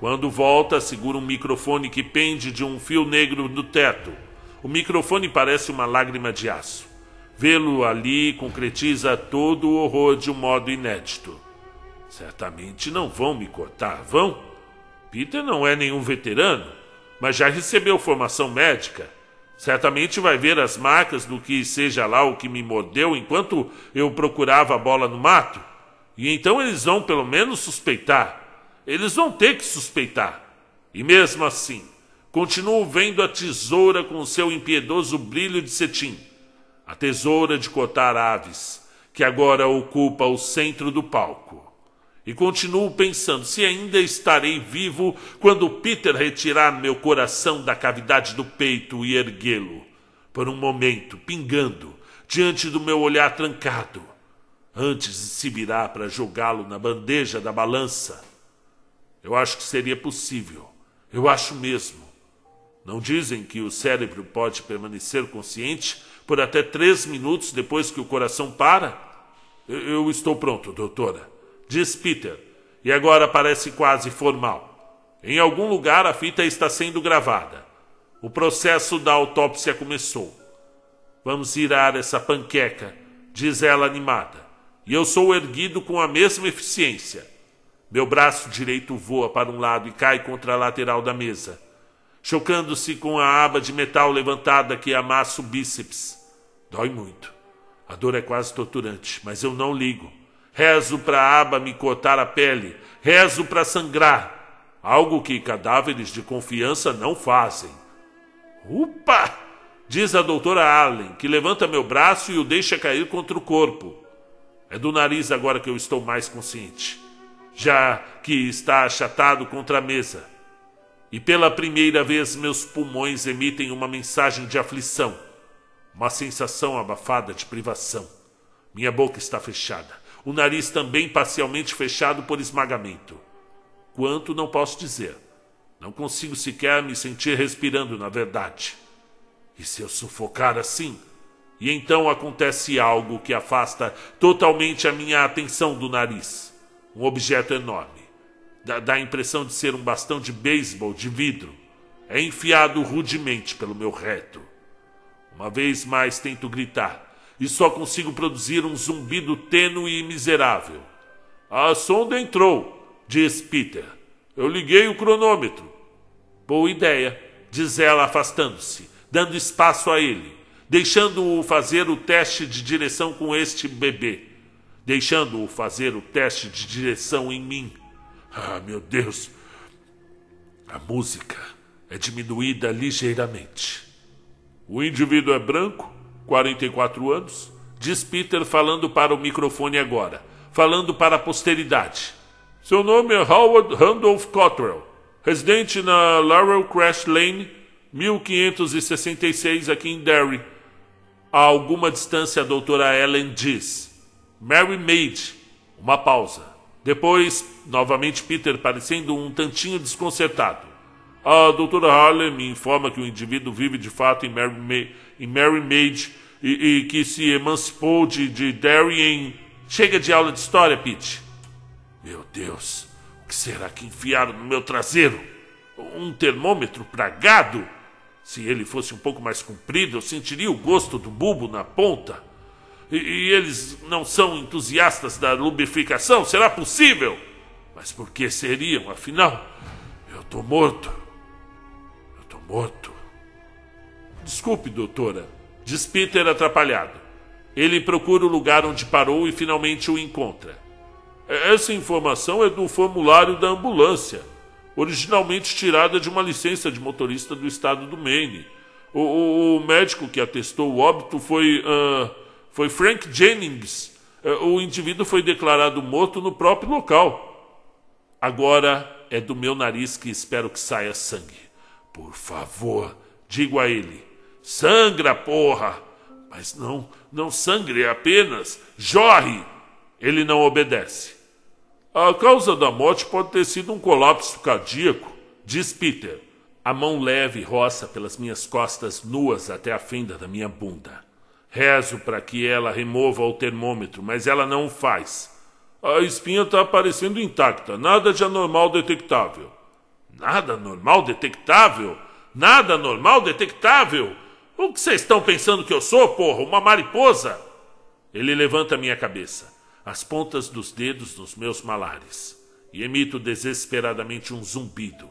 Quando volta, segura um microfone que pende de um fio negro do teto. O microfone parece uma lágrima de aço. Vê-lo ali concretiza todo o horror de um modo inédito. Certamente não vão me cortar, vão? Peter não é nenhum veterano, mas já recebeu formação médica. Certamente vai ver as marcas do que seja lá o que me mordeu enquanto eu procurava a bola no mato. E então eles vão pelo menos suspeitar. Eles vão ter que suspeitar. E mesmo assim, continuo vendo a tesoura com seu impiedoso brilho de cetim a tesoura de cotar aves, que agora ocupa o centro do palco. E continuo pensando se ainda estarei vivo quando Peter retirar meu coração da cavidade do peito e erguê-lo, por um momento, pingando, diante do meu olhar trancado, antes de se virar para jogá-lo na bandeja da balança. Eu acho que seria possível. Eu acho mesmo. Não dizem que o cérebro pode permanecer consciente por até três minutos depois que o coração para? Eu estou pronto, doutora, diz Peter, e agora parece quase formal. Em algum lugar a fita está sendo gravada. O processo da autópsia começou. Vamos virar essa panqueca, diz ela animada. E eu sou erguido com a mesma eficiência. Meu braço direito voa para um lado e cai contra a lateral da mesa, chocando-se com a aba de metal levantada que amassa o bíceps. Dói muito. A dor é quase torturante, mas eu não ligo. Rezo para a aba me cortar a pele, rezo para sangrar, algo que cadáveres de confiança não fazem. Upa! Diz a doutora Allen, que levanta meu braço e o deixa cair contra o corpo. É do nariz agora que eu estou mais consciente, já que está achatado contra a mesa. E pela primeira vez meus pulmões emitem uma mensagem de aflição, uma sensação abafada de privação. Minha boca está fechada, o nariz também parcialmente fechado por esmagamento. Quanto não posso dizer. Não consigo sequer me sentir respirando, na verdade. E se eu sufocar assim? E então acontece algo que afasta totalmente a minha atenção do nariz. Um objeto enorme. Dá, dá a impressão de ser um bastão de beisebol de vidro. É enfiado rudemente pelo meu reto. Uma vez mais tento gritar e só consigo produzir um zumbido tênue e miserável. A sonda entrou, diz Peter. Eu liguei o cronômetro. Boa ideia, diz ela afastando-se dando espaço a ele, deixando-o fazer o teste de direção com este bebê, deixando-o fazer o teste de direção em mim. Ah, meu Deus! A música é diminuída ligeiramente. O indivíduo é branco, 44 anos, diz Peter falando para o microfone agora, falando para a posteridade. Seu nome é Howard Randolph Cottrell, residente na Laurel Crash Lane, 1566 aqui em Derry. A alguma distância a doutora Ellen diz: Mary Maid. Uma pausa. Depois, novamente Peter parecendo um tantinho desconcertado. A doutora Harley me informa que o indivíduo vive de fato em Mary, Maid, em Mary Maid e, e, que se emancipou de, de em... Chega de aula de história, Pete. Meu Deus, o que será que enfiaram no meu traseiro? Um termômetro para gado? Se ele fosse um pouco mais comprido, eu sentiria o gosto do bulbo na ponta. E, e eles não são entusiastas da lubrificação? Será possível? Mas por que seriam, afinal? Eu tô morto. Eu tô morto. Desculpe, doutora, diz Peter atrapalhado. Ele procura o lugar onde parou e finalmente o encontra. Essa informação é do formulário da ambulância originalmente tirada de uma licença de motorista do estado do Maine. O, o, o médico que atestou o óbito foi, uh, foi Frank Jennings. Uh, o indivíduo foi declarado morto no próprio local. Agora é do meu nariz que espero que saia sangue. Por favor, digo a ele. Sangra, porra! Mas não, não sangre apenas. Jorre! Ele não obedece. A causa da morte pode ter sido um colapso cardíaco, diz Peter. A mão leve roça pelas minhas costas nuas até a fenda da minha bunda. Rezo para que ela remova o termômetro, mas ela não o faz. A espinha está aparecendo intacta, nada de anormal detectável. Nada normal detectável? Nada normal detectável? O que vocês estão pensando que eu sou, porra? Uma mariposa? Ele levanta minha cabeça as pontas dos dedos nos meus malares e emito desesperadamente um zumbido.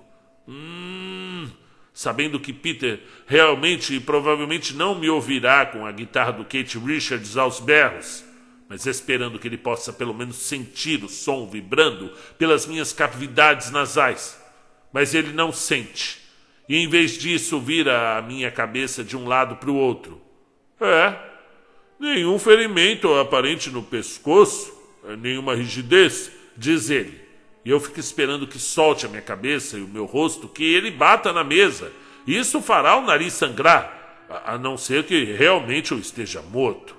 Hum, sabendo que Peter realmente e provavelmente não me ouvirá com a guitarra do Kate Richards aos berros, mas esperando que ele possa pelo menos sentir o som vibrando pelas minhas cavidades nasais. Mas ele não sente, e em vez disso vira a minha cabeça de um lado para o outro. É, Nenhum ferimento aparente no pescoço, eh, nenhuma rigidez, diz ele. E eu fico esperando que solte a minha cabeça e o meu rosto, que ele bata na mesa. Isso fará o nariz sangrar, a não ser que realmente eu esteja morto.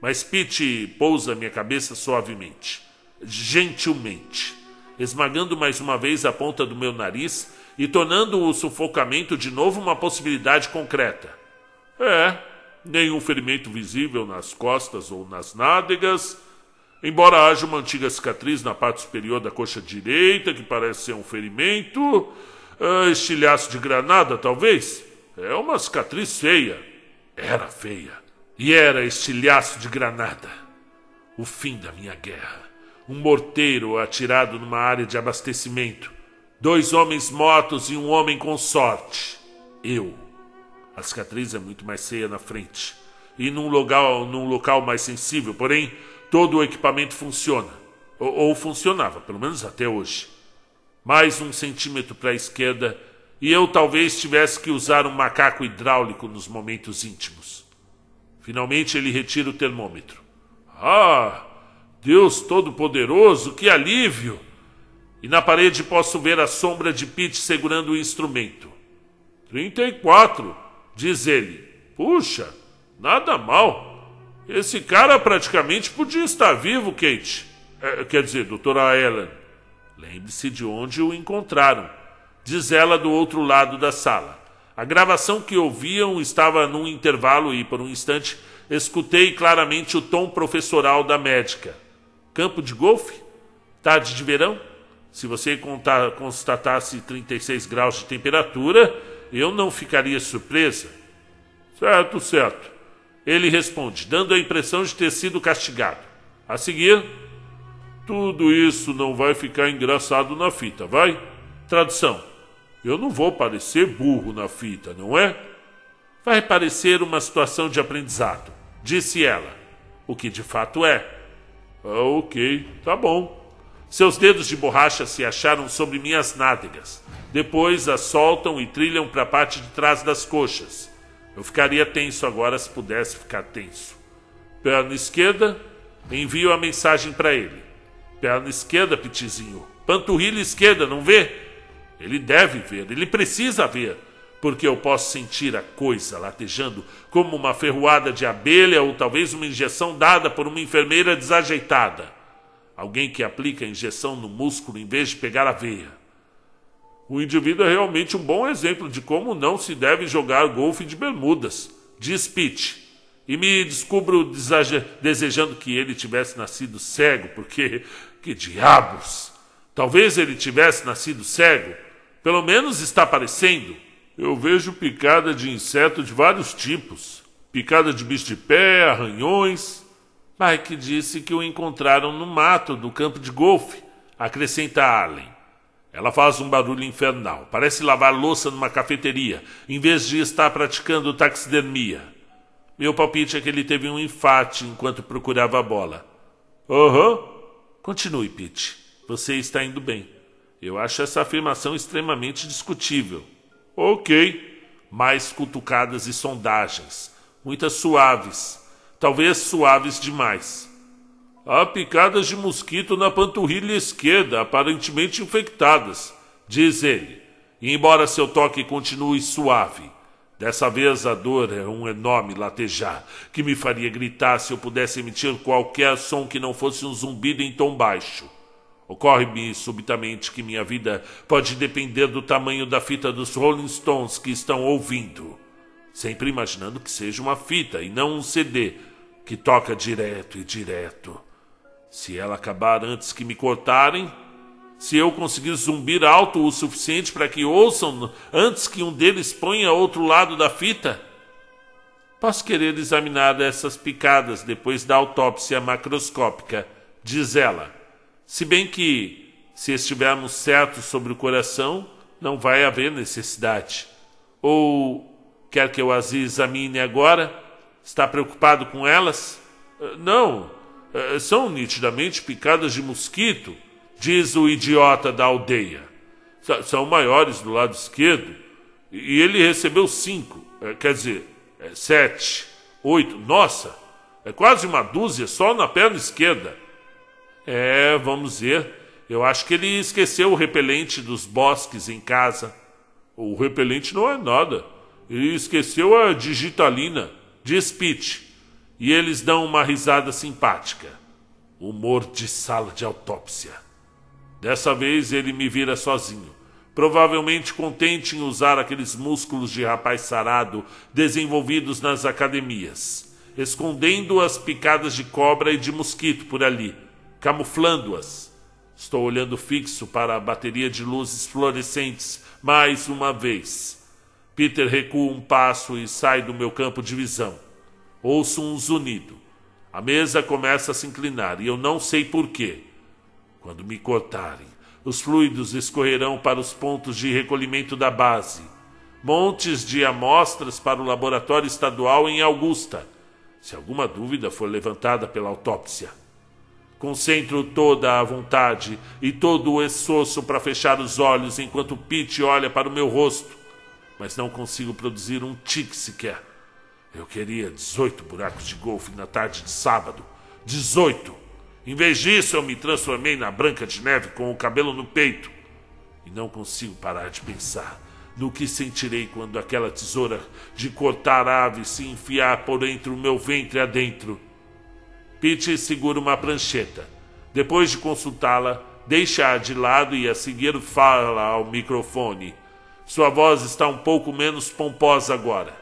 Mas Pete pousa minha cabeça suavemente, gentilmente, esmagando mais uma vez a ponta do meu nariz e tornando o sufocamento de novo uma possibilidade concreta. É, nenhum ferimento visível nas costas ou nas nádegas, embora haja uma antiga cicatriz na parte superior da coxa direita, que parece ser um ferimento, uh, estilhaço de granada, talvez. É uma cicatriz feia. Era feia. E era estilhaço de granada. O fim da minha guerra. Um morteiro atirado numa área de abastecimento. Dois homens mortos e um homem com sorte. Eu. A cicatriz é muito mais feia na frente. E num local, num local mais sensível, porém, todo o equipamento funciona. Ou, ou funcionava, pelo menos até hoje. Mais um centímetro para a esquerda e eu talvez tivesse que usar um macaco hidráulico nos momentos íntimos. Finalmente ele retira o termômetro. Ah, Deus Todo-Poderoso, que alívio! E na parede posso ver a sombra de Pete segurando o instrumento. 34, diz ele. Puxa, nada mal. Esse cara praticamente podia estar vivo, Kate. É, quer dizer, doutora Ellen. Lembre-se de onde o encontraram diz ela do outro lado da sala. A gravação que ouviam estava num intervalo e, por um instante, escutei claramente o tom professoral da médica. Campo de golfe? Tarde de verão? Se você contar, constatasse 36 graus de temperatura, eu não ficaria surpresa. Certo, certo. Ele responde, dando a impressão de ter sido castigado. A seguir, tudo isso não vai ficar engraçado na fita, vai? Tradução. Eu não vou parecer burro na fita, não é? Vai parecer uma situação de aprendizado, disse ela. O que de fato é. Ah, ok, tá bom. Seus dedos de borracha se acharam sobre minhas nádegas. Depois as soltam e trilham para a parte de trás das coxas. Eu ficaria tenso agora se pudesse ficar tenso. Perna esquerda, envio a mensagem para ele. Perna esquerda, Pitizinho. Panturrilha esquerda, não vê? Ele deve ver, ele precisa ver, porque eu posso sentir a coisa latejando como uma ferroada de abelha ou talvez uma injeção dada por uma enfermeira desajeitada. Alguém que aplica a injeção no músculo em vez de pegar a veia. O indivíduo é realmente um bom exemplo de como não se deve jogar golfe de bermudas, diz Pete. E me descubro desejando que ele tivesse nascido cego, porque que diabos! Talvez ele tivesse nascido cego pelo menos está aparecendo. Eu vejo picada de inseto de vários tipos. Picada de bicho de pé, arranhões. Mike disse que o encontraram no mato do campo de golfe, acrescenta Allen. Ela faz um barulho infernal. Parece lavar louça numa cafeteria, em vez de estar praticando taxidermia. Meu palpite é que ele teve um infate enquanto procurava a bola. Aham. Uhum. Continue, Pete. Você está indo bem. Eu acho essa afirmação extremamente discutível. Ok. Mais cutucadas e sondagens. Muitas suaves. Talvez suaves demais. Há picadas de mosquito na panturrilha esquerda, aparentemente infectadas, diz ele. E embora seu toque continue suave, dessa vez a dor é um enorme latejar que me faria gritar se eu pudesse emitir qualquer som que não fosse um zumbido em tom baixo. Ocorre-me subitamente que minha vida pode depender do tamanho da fita dos Rolling Stones que estão ouvindo, sempre imaginando que seja uma fita e não um CD que toca direto e direto. Se ela acabar antes que me cortarem, se eu conseguir zumbir alto o suficiente para que ouçam antes que um deles ponha outro lado da fita, posso querer examinar essas picadas depois da autópsia macroscópica, diz ela. Se bem que, se estivermos certos sobre o coração, não vai haver necessidade. Ou quer que eu as examine agora? Está preocupado com elas? Eh, não, eh, são nitidamente picadas de mosquito, diz o idiota da aldeia. São maiores do lado esquerdo. E ele recebeu cinco, eh, quer dizer, sete, oito. Nossa, é quase uma dúzia só na perna esquerda. É, vamos ver. Eu acho que ele esqueceu o repelente dos bosques em casa. O repelente não é nada. Ele esqueceu a digitalina, diz Pete. E eles dão uma risada simpática. Humor de sala de autópsia. Dessa vez ele me vira sozinho, provavelmente contente em usar aqueles músculos de rapaz sarado desenvolvidos nas academias, escondendo as picadas de cobra e de mosquito por ali camuflando-as. Estou olhando fixo para a bateria de luzes fluorescentes mais uma vez. Peter recua um passo e sai do meu campo de visão. ouço um zunido. A mesa começa a se inclinar e eu não sei porquê. Quando me cortarem, os fluidos escorrerão para os pontos de recolhimento da base. Montes de amostras para o laboratório estadual em Augusta, se alguma dúvida for levantada pela autópsia. Concentro toda a vontade e todo o esforço para fechar os olhos enquanto Pete olha para o meu rosto, mas não consigo produzir um tique sequer. Eu queria 18 buracos de golfe na tarde de sábado. 18! Em vez disso, eu me transformei na Branca de Neve com o cabelo no peito. E não consigo parar de pensar no que sentirei quando aquela tesoura de cortar aves se enfiar por entre o meu ventre adentro. Pete segura uma prancheta. Depois de consultá-la, deixa-a de lado e a seguir fala ao microfone. Sua voz está um pouco menos pomposa agora.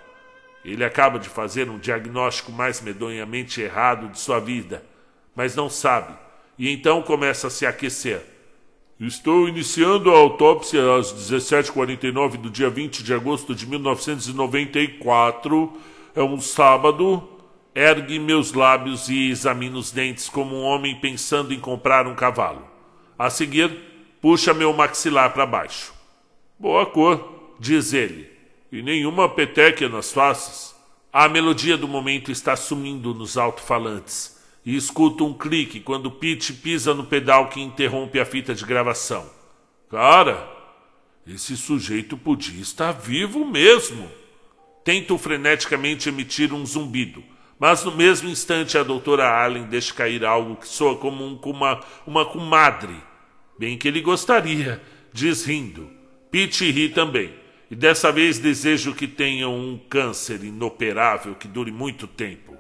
Ele acaba de fazer um diagnóstico mais medonhamente errado de sua vida mas não sabe, e então começa a se aquecer. Estou iniciando a autópsia às 17h49 do dia 20 de agosto de 1994. É um sábado. Ergue meus lábios e examino os dentes como um homem pensando em comprar um cavalo. A seguir, puxa meu maxilar para baixo. Boa cor, diz ele, e nenhuma petequia nas faces. A melodia do momento está sumindo nos alto-falantes e escuto um clique quando Pete pisa no pedal que interrompe a fita de gravação. Cara, esse sujeito podia estar vivo mesmo. Tento freneticamente emitir um zumbido, mas no mesmo instante a doutora Allen deixa cair algo que soa como um, uma, uma comadre. Bem que ele gostaria, diz rindo. Pete ri também, e dessa vez desejo que tenham um câncer inoperável que dure muito tempo.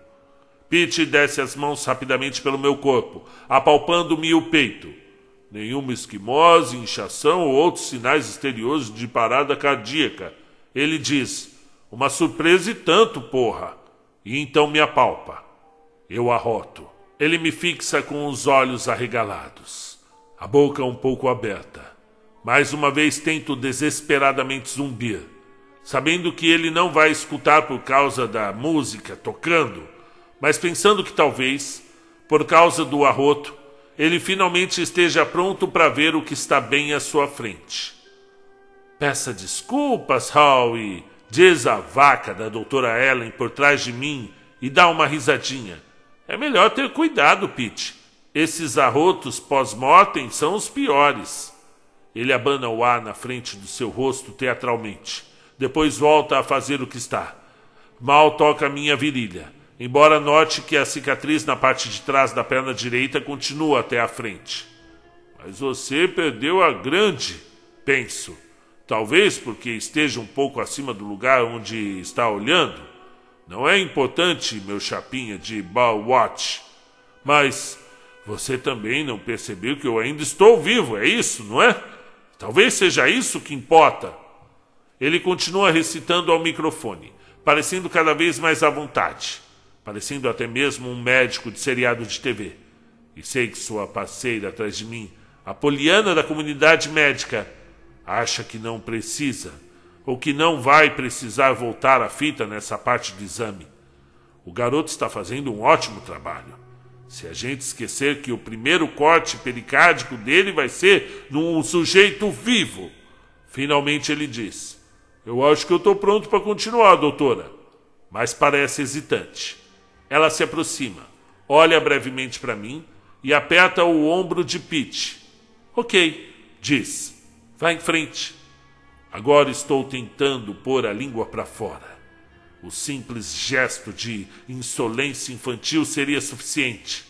Pete desce as mãos rapidamente pelo meu corpo, apalpando-me o peito. Nenhuma esquimose, inchação ou outros sinais exteriores de parada cardíaca. Ele diz: Uma surpresa e tanto, porra! E então me apalpa. Eu arroto. Ele me fixa com os olhos arregalados, a boca um pouco aberta. Mais uma vez tento desesperadamente zumbir, sabendo que ele não vai escutar por causa da música tocando mas pensando que talvez, por causa do arroto, ele finalmente esteja pronto para ver o que está bem à sua frente. Peça desculpas, Howie, diz a vaca da doutora Ellen por trás de mim e dá uma risadinha. É melhor ter cuidado, Pete. Esses arrotos pós-mortem são os piores. Ele abana o ar na frente do seu rosto teatralmente. Depois volta a fazer o que está. Mal toca a minha virilha embora note que a cicatriz na parte de trás da perna direita continua até a frente. Mas você perdeu a grande, penso. Talvez porque esteja um pouco acima do lugar onde está olhando. Não é importante, meu chapinha de Ball Watch. Mas você também não percebeu que eu ainda estou vivo, é isso, não é? Talvez seja isso que importa. Ele continua recitando ao microfone, parecendo cada vez mais à vontade parecendo até mesmo um médico de seriado de TV. E sei que sua parceira atrás de mim, a Poliana da comunidade médica, acha que não precisa ou que não vai precisar voltar a fita nessa parte do exame. O garoto está fazendo um ótimo trabalho. Se a gente esquecer que o primeiro corte pericárdico dele vai ser num sujeito vivo. Finalmente ele diz: Eu acho que eu estou pronto para continuar, doutora. Mas parece hesitante. Ela se aproxima, olha brevemente para mim e aperta o ombro de Pete. Ok, diz. Vá em frente. Agora estou tentando pôr a língua para fora. O simples gesto de insolência infantil seria suficiente.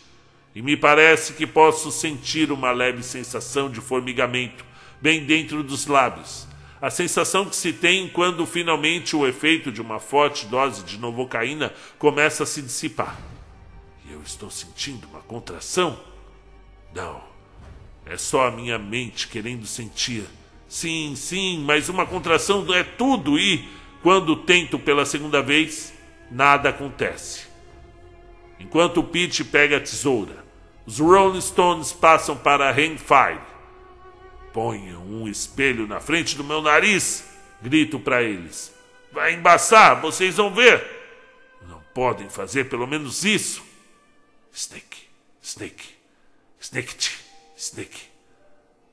E me parece que posso sentir uma leve sensação de formigamento bem dentro dos lábios a sensação que se tem quando finalmente o efeito de uma forte dose de novocaína começa a se dissipar. E eu estou sentindo uma contração? Não. É só a minha mente querendo sentir. Sim, sim, mas uma contração é tudo e, quando tento pela segunda vez, nada acontece. Enquanto Pete pega a tesoura, os Rolling Stones passam para Rainfire Ponham um espelho na frente do meu nariz, grito para eles. Vai embaçar, vocês vão ver. Não podem fazer pelo menos isso? Snake, Snake, Snake, Snake.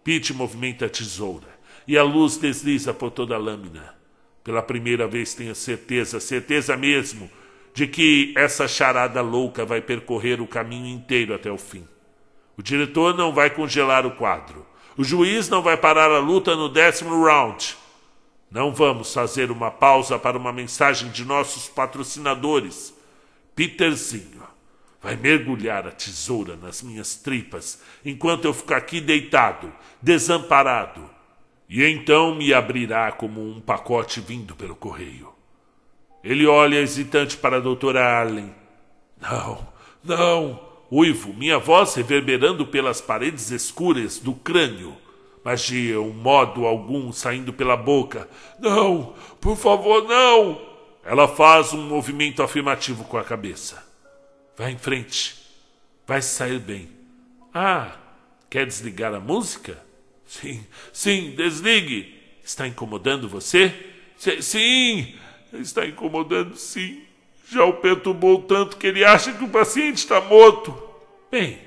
Pete movimenta a tesoura e a luz desliza por toda a lâmina. Pela primeira vez tenho certeza, certeza mesmo, de que essa charada louca vai percorrer o caminho inteiro até o fim. O diretor não vai congelar o quadro. O juiz não vai parar a luta no décimo round. Não vamos fazer uma pausa para uma mensagem de nossos patrocinadores. Peterzinho vai mergulhar a tesoura nas minhas tripas enquanto eu ficar aqui deitado, desamparado. E então me abrirá como um pacote vindo pelo correio. Ele olha hesitante para a doutora Allen. Não, não, uivo, minha voz reverberando pelas paredes escuras do crânio mas de um modo algum saindo pela boca. Não, por favor, não! Ela faz um movimento afirmativo com a cabeça. Vai em frente. Vai sair bem. Ah, quer desligar a música? Sim, sim, desligue. Está incomodando você? Sim, está incomodando sim. Já o perturbou tanto que ele acha que o paciente está morto. Bem,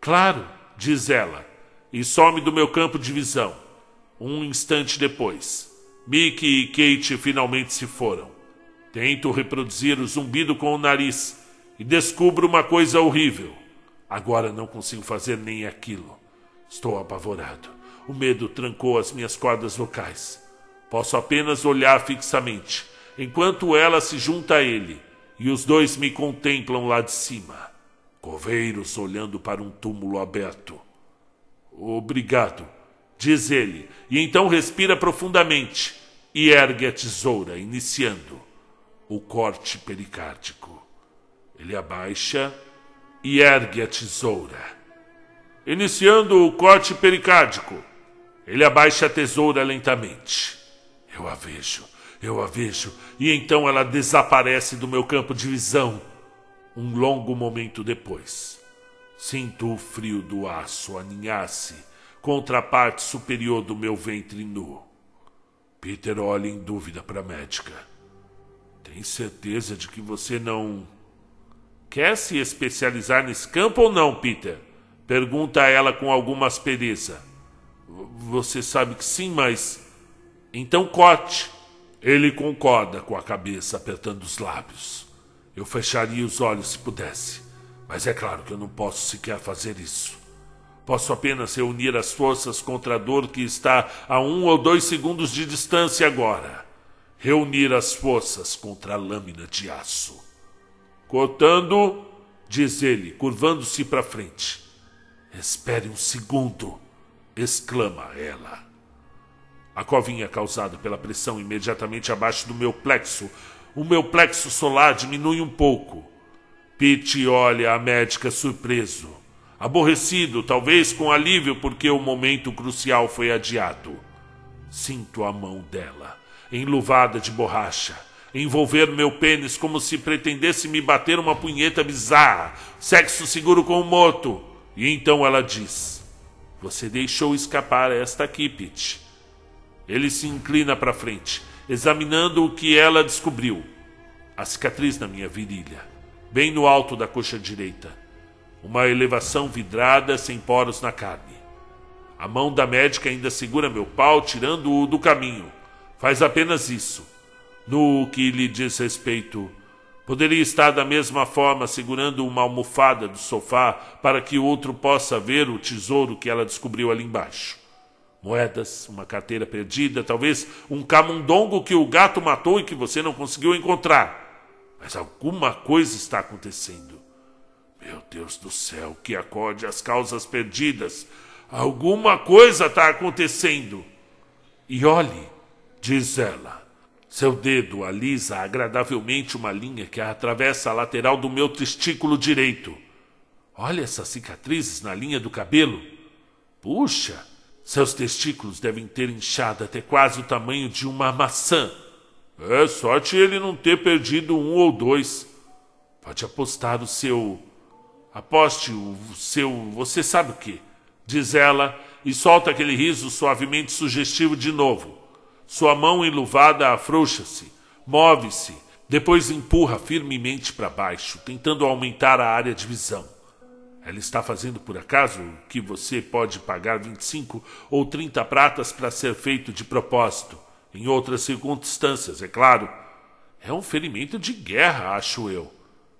claro, diz ela e some do meu campo de visão. Um instante depois, Mickey e Kate finalmente se foram. Tento reproduzir o zumbido com o nariz e descubro uma coisa horrível. Agora não consigo fazer nem aquilo. Estou apavorado. O medo trancou as minhas cordas vocais. Posso apenas olhar fixamente, enquanto ela se junta a ele, e os dois me contemplam lá de cima. Coveiros olhando para um túmulo aberto. Obrigado, diz ele, e então respira profundamente e ergue a tesoura, iniciando o corte pericárdico. Ele abaixa e ergue a tesoura. Iniciando o corte pericárdico, ele abaixa a tesoura lentamente. Eu a vejo, eu a vejo, e então ela desaparece do meu campo de visão. Um longo momento depois. Sinto o frio do aço aninhar-se contra a parte superior do meu ventre nu. Peter olha em dúvida para a médica. Tem certeza de que você não. Quer se especializar nesse campo ou não, Peter? Pergunta ela com alguma aspereza. Você sabe que sim, mas. Então corte. Ele concorda com a cabeça, apertando os lábios. Eu fecharia os olhos se pudesse. Mas é claro que eu não posso sequer fazer isso. Posso apenas reunir as forças contra a dor que está a um ou dois segundos de distância agora. Reunir as forças contra a lâmina de aço. Cortando, diz ele, curvando-se para frente. Espere um segundo, exclama ela. A covinha causada pela pressão imediatamente abaixo do meu plexo, o meu plexo solar diminui um pouco Pete olha a médica surpreso, aborrecido, talvez com alívio porque o momento crucial foi adiado. Sinto a mão dela, enluvada de borracha, envolver meu pênis como se pretendesse me bater uma punheta bizarra, sexo seguro com o morto. E então ela diz: Você deixou escapar esta aqui, Pete. Ele se inclina para frente, examinando o que ela descobriu: a cicatriz na minha virilha bem no alto da coxa direita. Uma elevação vidrada sem poros na carne. A mão da médica ainda segura meu pau, tirando-o do caminho. Faz apenas isso. No que lhe diz respeito, poderia estar da mesma forma segurando uma almofada do sofá para que o outro possa ver o tesouro que ela descobriu ali embaixo. Moedas, uma carteira perdida, talvez um camundongo que o gato matou e que você não conseguiu encontrar. Mas alguma coisa está acontecendo. Meu Deus do céu, que acorde as causas perdidas. Alguma coisa está acontecendo. E olhe, diz ela. Seu dedo alisa agradavelmente uma linha que atravessa a lateral do meu testículo direito. Olha essas cicatrizes na linha do cabelo. Puxa, seus testículos devem ter inchado até quase o tamanho de uma maçã. É sorte ele não ter perdido um ou dois. Pode apostar o seu. Aposte o seu. Você sabe o que? Diz ela e solta aquele riso suavemente sugestivo de novo. Sua mão enluvada afrouxa-se, move-se, Depois empurra firmemente para baixo, tentando aumentar a área de visão. Ela está fazendo por acaso que você pode pagar 25 ou 30 pratas para ser feito de propósito, em outras circunstâncias, é claro. É um ferimento de guerra, acho eu.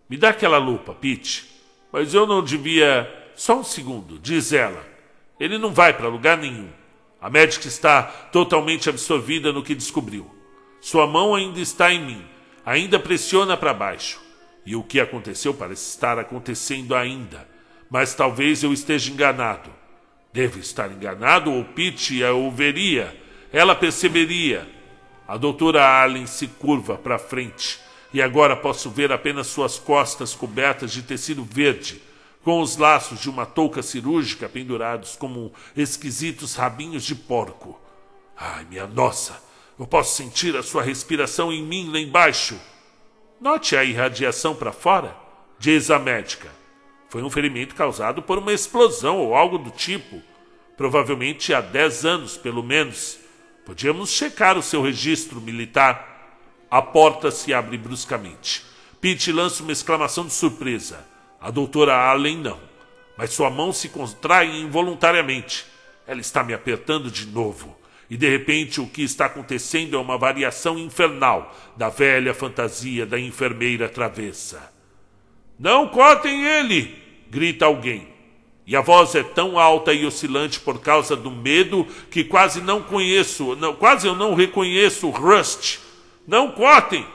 Me dá aquela lupa, Pete. Mas eu não devia. Só um segundo, diz ela. Ele não vai para lugar nenhum. A médica está totalmente absorvida no que descobriu. Sua mão ainda está em mim, ainda pressiona para baixo. E o que aconteceu parece estar acontecendo ainda. Mas talvez eu esteja enganado. Devo estar enganado ou Pete a ouviria. Ela perceberia. A doutora Allen se curva para frente e agora posso ver apenas suas costas cobertas de tecido verde, com os laços de uma touca cirúrgica pendurados como esquisitos rabinhos de porco. Ai, minha nossa! Eu posso sentir a sua respiração em mim lá embaixo. Note a irradiação para fora, diz a médica. Foi um ferimento causado por uma explosão ou algo do tipo. Provavelmente há dez anos, pelo menos. Podíamos checar o seu registro militar. A porta se abre bruscamente. Pete lança uma exclamação de surpresa. A doutora Allen não. Mas sua mão se contrai involuntariamente. Ela está me apertando de novo. E de repente o que está acontecendo é uma variação infernal da velha fantasia da enfermeira travessa. Não cortem ele! grita alguém. E a voz é tão alta e oscilante por causa do medo que quase não conheço, não, quase eu não reconheço Rust não cortem!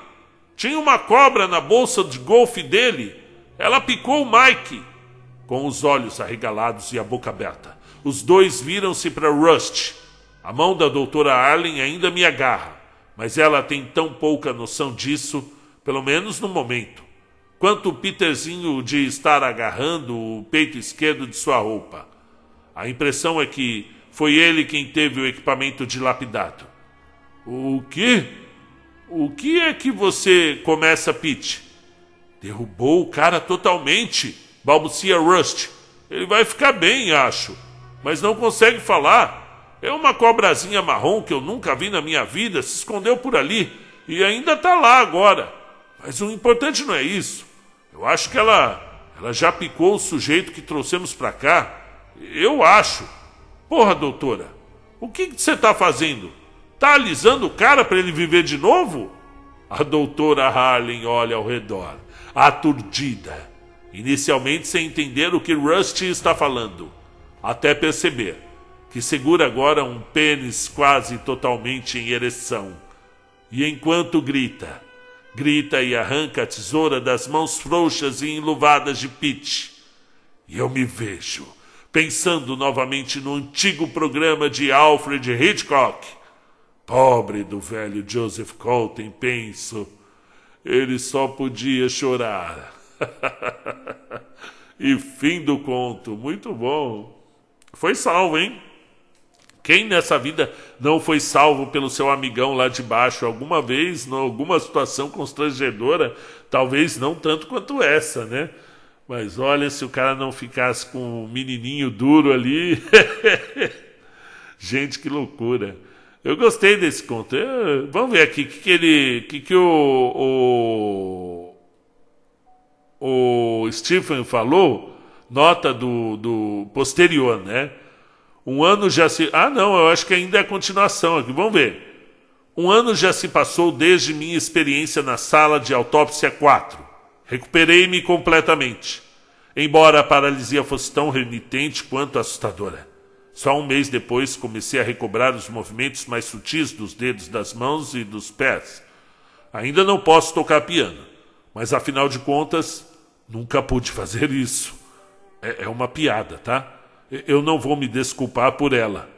Tinha uma cobra na bolsa de golfe dele. Ela picou o Mike. Com os olhos arregalados e a boca aberta, os dois viram-se para Rust. A mão da doutora Arlen ainda me agarra, mas ela tem tão pouca noção disso, pelo menos no momento, quanto o Peterzinho de estar agarrando o peito esquerdo de sua roupa. A impressão é que foi ele quem teve o equipamento dilapidado. O quê? O que é que você começa, Pete? Derrubou o cara totalmente, balbucia Rust. Ele vai ficar bem, acho, mas não consegue falar. É uma cobrazinha marrom que eu nunca vi na minha vida, se escondeu por ali e ainda tá lá agora. Mas o importante não é isso. Eu acho que ela, ela já picou o sujeito que trouxemos para cá. Eu acho. Porra, doutora, o que você está fazendo? Tá alisando o cara para ele viver de novo? A doutora Harling olha ao redor, aturdida, inicialmente sem entender o que Rusty está falando, até perceber que segura agora um pênis quase totalmente em ereção. E enquanto grita, grita e arranca a tesoura das mãos frouxas e enluvadas de Pete. E eu me vejo pensando novamente no antigo programa de Alfred Hitchcock Pobre do velho Joseph Colton, penso. Ele só podia chorar. e fim do conto. Muito bom. Foi salvo, hein? Quem nessa vida não foi salvo pelo seu amigão lá de baixo alguma vez, em alguma situação constrangedora? Talvez não tanto quanto essa, né? Mas olha, se o cara não ficasse com um menininho duro ali. Gente, que loucura. Eu gostei desse conto. Eu, vamos ver aqui o que, que ele. que, que o, o, o Stephen falou, nota do, do posterior, né? Um ano já se. Ah, não, eu acho que ainda é a continuação aqui. Vamos ver. Um ano já se passou desde minha experiência na sala de autópsia 4. Recuperei-me completamente, embora a paralisia fosse tão renitente quanto assustadora. Só um mês depois comecei a recobrar os movimentos mais sutis dos dedos das mãos e dos pés. Ainda não posso tocar piano, mas afinal de contas, nunca pude fazer isso. É, é uma piada, tá? Eu não vou me desculpar por ela.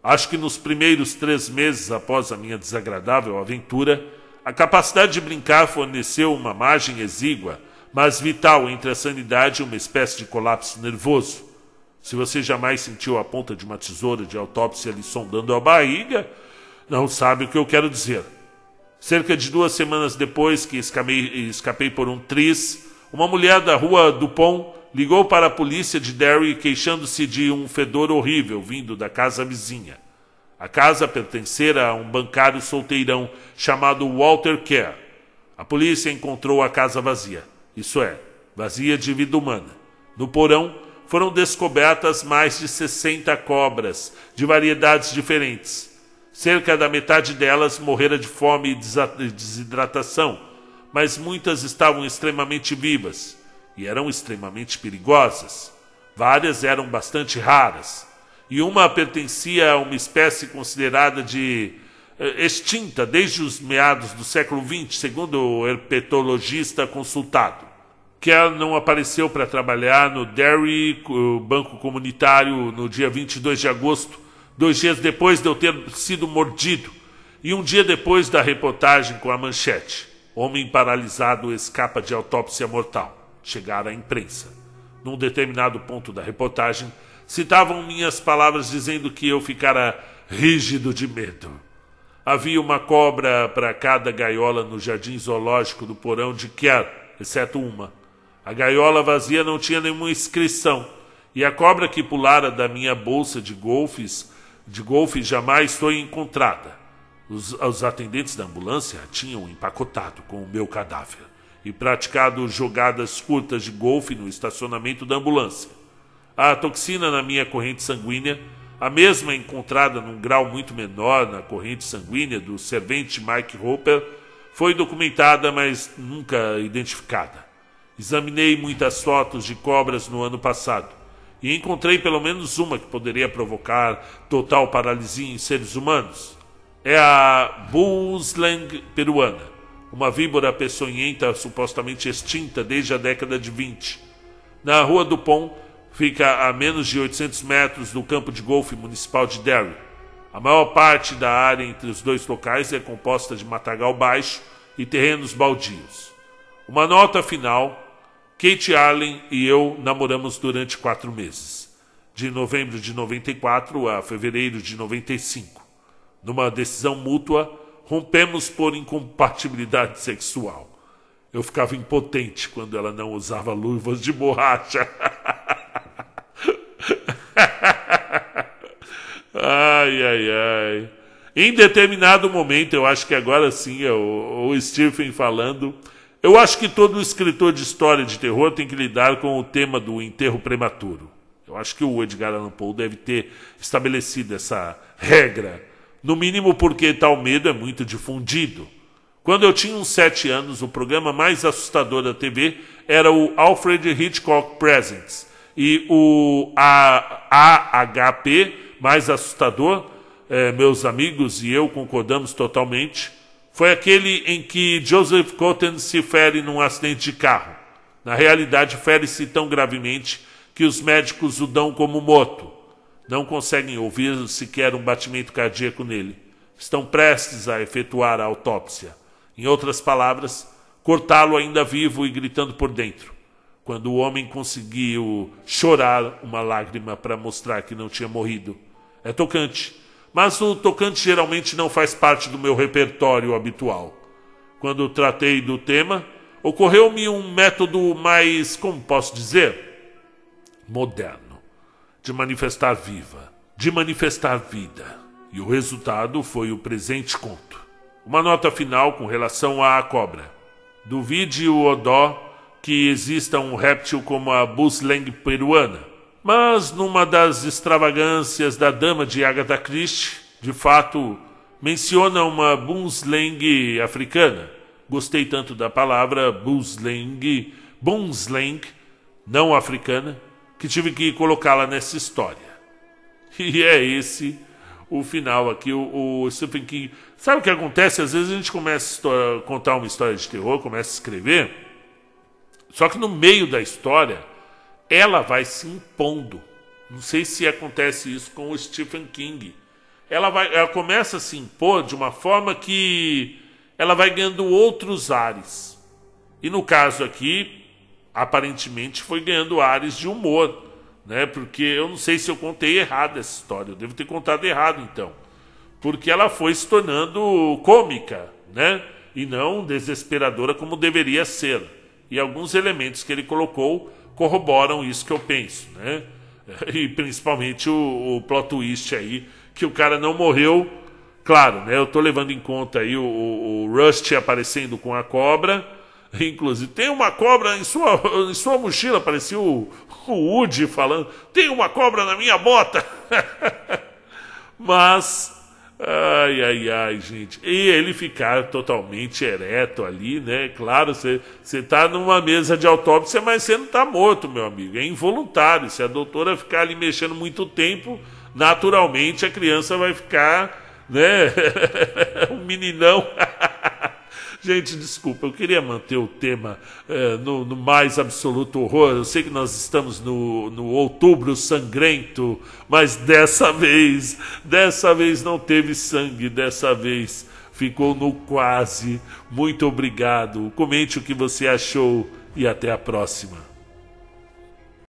Acho que nos primeiros três meses após a minha desagradável aventura, a capacidade de brincar forneceu uma margem exígua, mas vital entre a sanidade e uma espécie de colapso nervoso. Se você jamais sentiu a ponta de uma tesoura de autópsia lhe sondando a barriga, não sabe o que eu quero dizer. Cerca de duas semanas depois que escapei, escapei por um tris, uma mulher da rua Dupont ligou para a polícia de Derry queixando-se de um fedor horrível vindo da casa vizinha. A casa pertencera a um bancário solteirão chamado Walter Kerr. A polícia encontrou a casa vazia, isso é, vazia de vida humana. No porão foram descobertas mais de 60 cobras, de variedades diferentes. Cerca da metade delas morrera de fome e desidratação, mas muitas estavam extremamente vivas e eram extremamente perigosas. Várias eram bastante raras, e uma pertencia a uma espécie considerada de eh, extinta desde os meados do século XX, segundo o herpetologista consultado. Kerr não apareceu para trabalhar no Derry Banco Comunitário no dia 22 de agosto, dois dias depois de eu ter sido mordido, e um dia depois da reportagem com a manchete: Homem paralisado escapa de autópsia mortal. Chegar à imprensa. Num determinado ponto da reportagem, citavam minhas palavras dizendo que eu ficara rígido de medo. Havia uma cobra para cada gaiola no jardim zoológico do porão de Kerr, exceto uma. A gaiola vazia não tinha nenhuma inscrição, e a cobra que pulara da minha bolsa de golfes, de golfe jamais foi encontrada. Os, os atendentes da ambulância tinham empacotado com o meu cadáver e praticado jogadas curtas de golfe no estacionamento da ambulância. A toxina na minha corrente sanguínea, a mesma encontrada num grau muito menor na corrente sanguínea do servente Mike Hopper, foi documentada, mas nunca identificada. Examinei muitas fotos de cobras no ano passado e encontrei pelo menos uma que poderia provocar total paralisia em seres humanos. É a Bullslang peruana, uma víbora peçonhenta supostamente extinta desde a década de 20. Na Rua do Pão, fica a menos de 800 metros do campo de golfe municipal de Derry. A maior parte da área entre os dois locais é composta de matagal baixo e terrenos baldios. Uma nota final Kate Allen e eu namoramos durante quatro meses, de novembro de 94 a fevereiro de 95. Numa decisão mútua, rompemos por incompatibilidade sexual. Eu ficava impotente quando ela não usava luvas de borracha. ai, ai, ai. Em determinado momento, eu acho que agora sim é o, o Stephen falando eu acho que todo escritor de história de terror tem que lidar com o tema do enterro prematuro. Eu acho que o Edgar Allan Poe deve ter estabelecido essa regra, no mínimo porque tal medo é muito difundido. Quando eu tinha uns sete anos, o programa mais assustador da TV era o Alfred Hitchcock Presents. E o AHP, mais assustador, eh, meus amigos e eu concordamos totalmente, foi aquele em que Joseph Cotten se fere num acidente de carro. Na realidade, fere-se tão gravemente que os médicos o dão como morto. Não conseguem ouvir sequer um batimento cardíaco nele. Estão prestes a efetuar a autópsia. Em outras palavras, cortá-lo ainda vivo e gritando por dentro. Quando o homem conseguiu chorar uma lágrima para mostrar que não tinha morrido. É tocante mas o tocante geralmente não faz parte do meu repertório habitual. Quando tratei do tema, ocorreu-me um método mais, como posso dizer, moderno, de manifestar viva, de manifestar vida. E o resultado foi o presente conto. Uma nota final com relação à cobra. Duvide o Odó que exista um réptil como a Buslang peruana mas numa das extravagâncias da dama de Agatha Christie, de fato, menciona uma bunslang africana. Gostei tanto da palavra bunslang, bunslang, não africana, que tive que colocá-la nessa história. E é esse o final aqui, o, o Stephen King. Sabe o que acontece? Às vezes a gente começa a contar uma história de terror, começa a escrever, só que no meio da história ela vai se impondo. Não sei se acontece isso com o Stephen King. Ela, vai, ela começa a se impor de uma forma que ela vai ganhando outros ares. E no caso aqui, aparentemente foi ganhando ares de humor, né? Porque eu não sei se eu contei errado essa história, eu devo ter contado errado então. Porque ela foi se tornando cômica, né? E não desesperadora como deveria ser. E alguns elementos que ele colocou corroboram isso que eu penso, né? E principalmente o, o plot twist aí, que o cara não morreu Claro, né? Eu tô levando em conta aí o, o, Rust aparecendo com a cobra. Inclusive, tem uma cobra em sua, em sua mochila, parecia o, o Woody falando, tem uma cobra na minha bota. Mas Ai, ai, ai, gente. E ele ficar totalmente ereto ali, né? Claro, você está numa mesa de autópsia, mas você não está morto, meu amigo. É involuntário. Se a doutora ficar ali mexendo muito tempo, naturalmente a criança vai ficar, né? um meninão. Gente, desculpa, eu queria manter o tema é, no, no, mais absoluto horror. Eu sei que nós estamos no, no outubro sangrento, mas dessa vez, dessa vez não teve sangue, dessa vez ficou no quase. Muito obrigado. Comente o que você achou e até a próxima.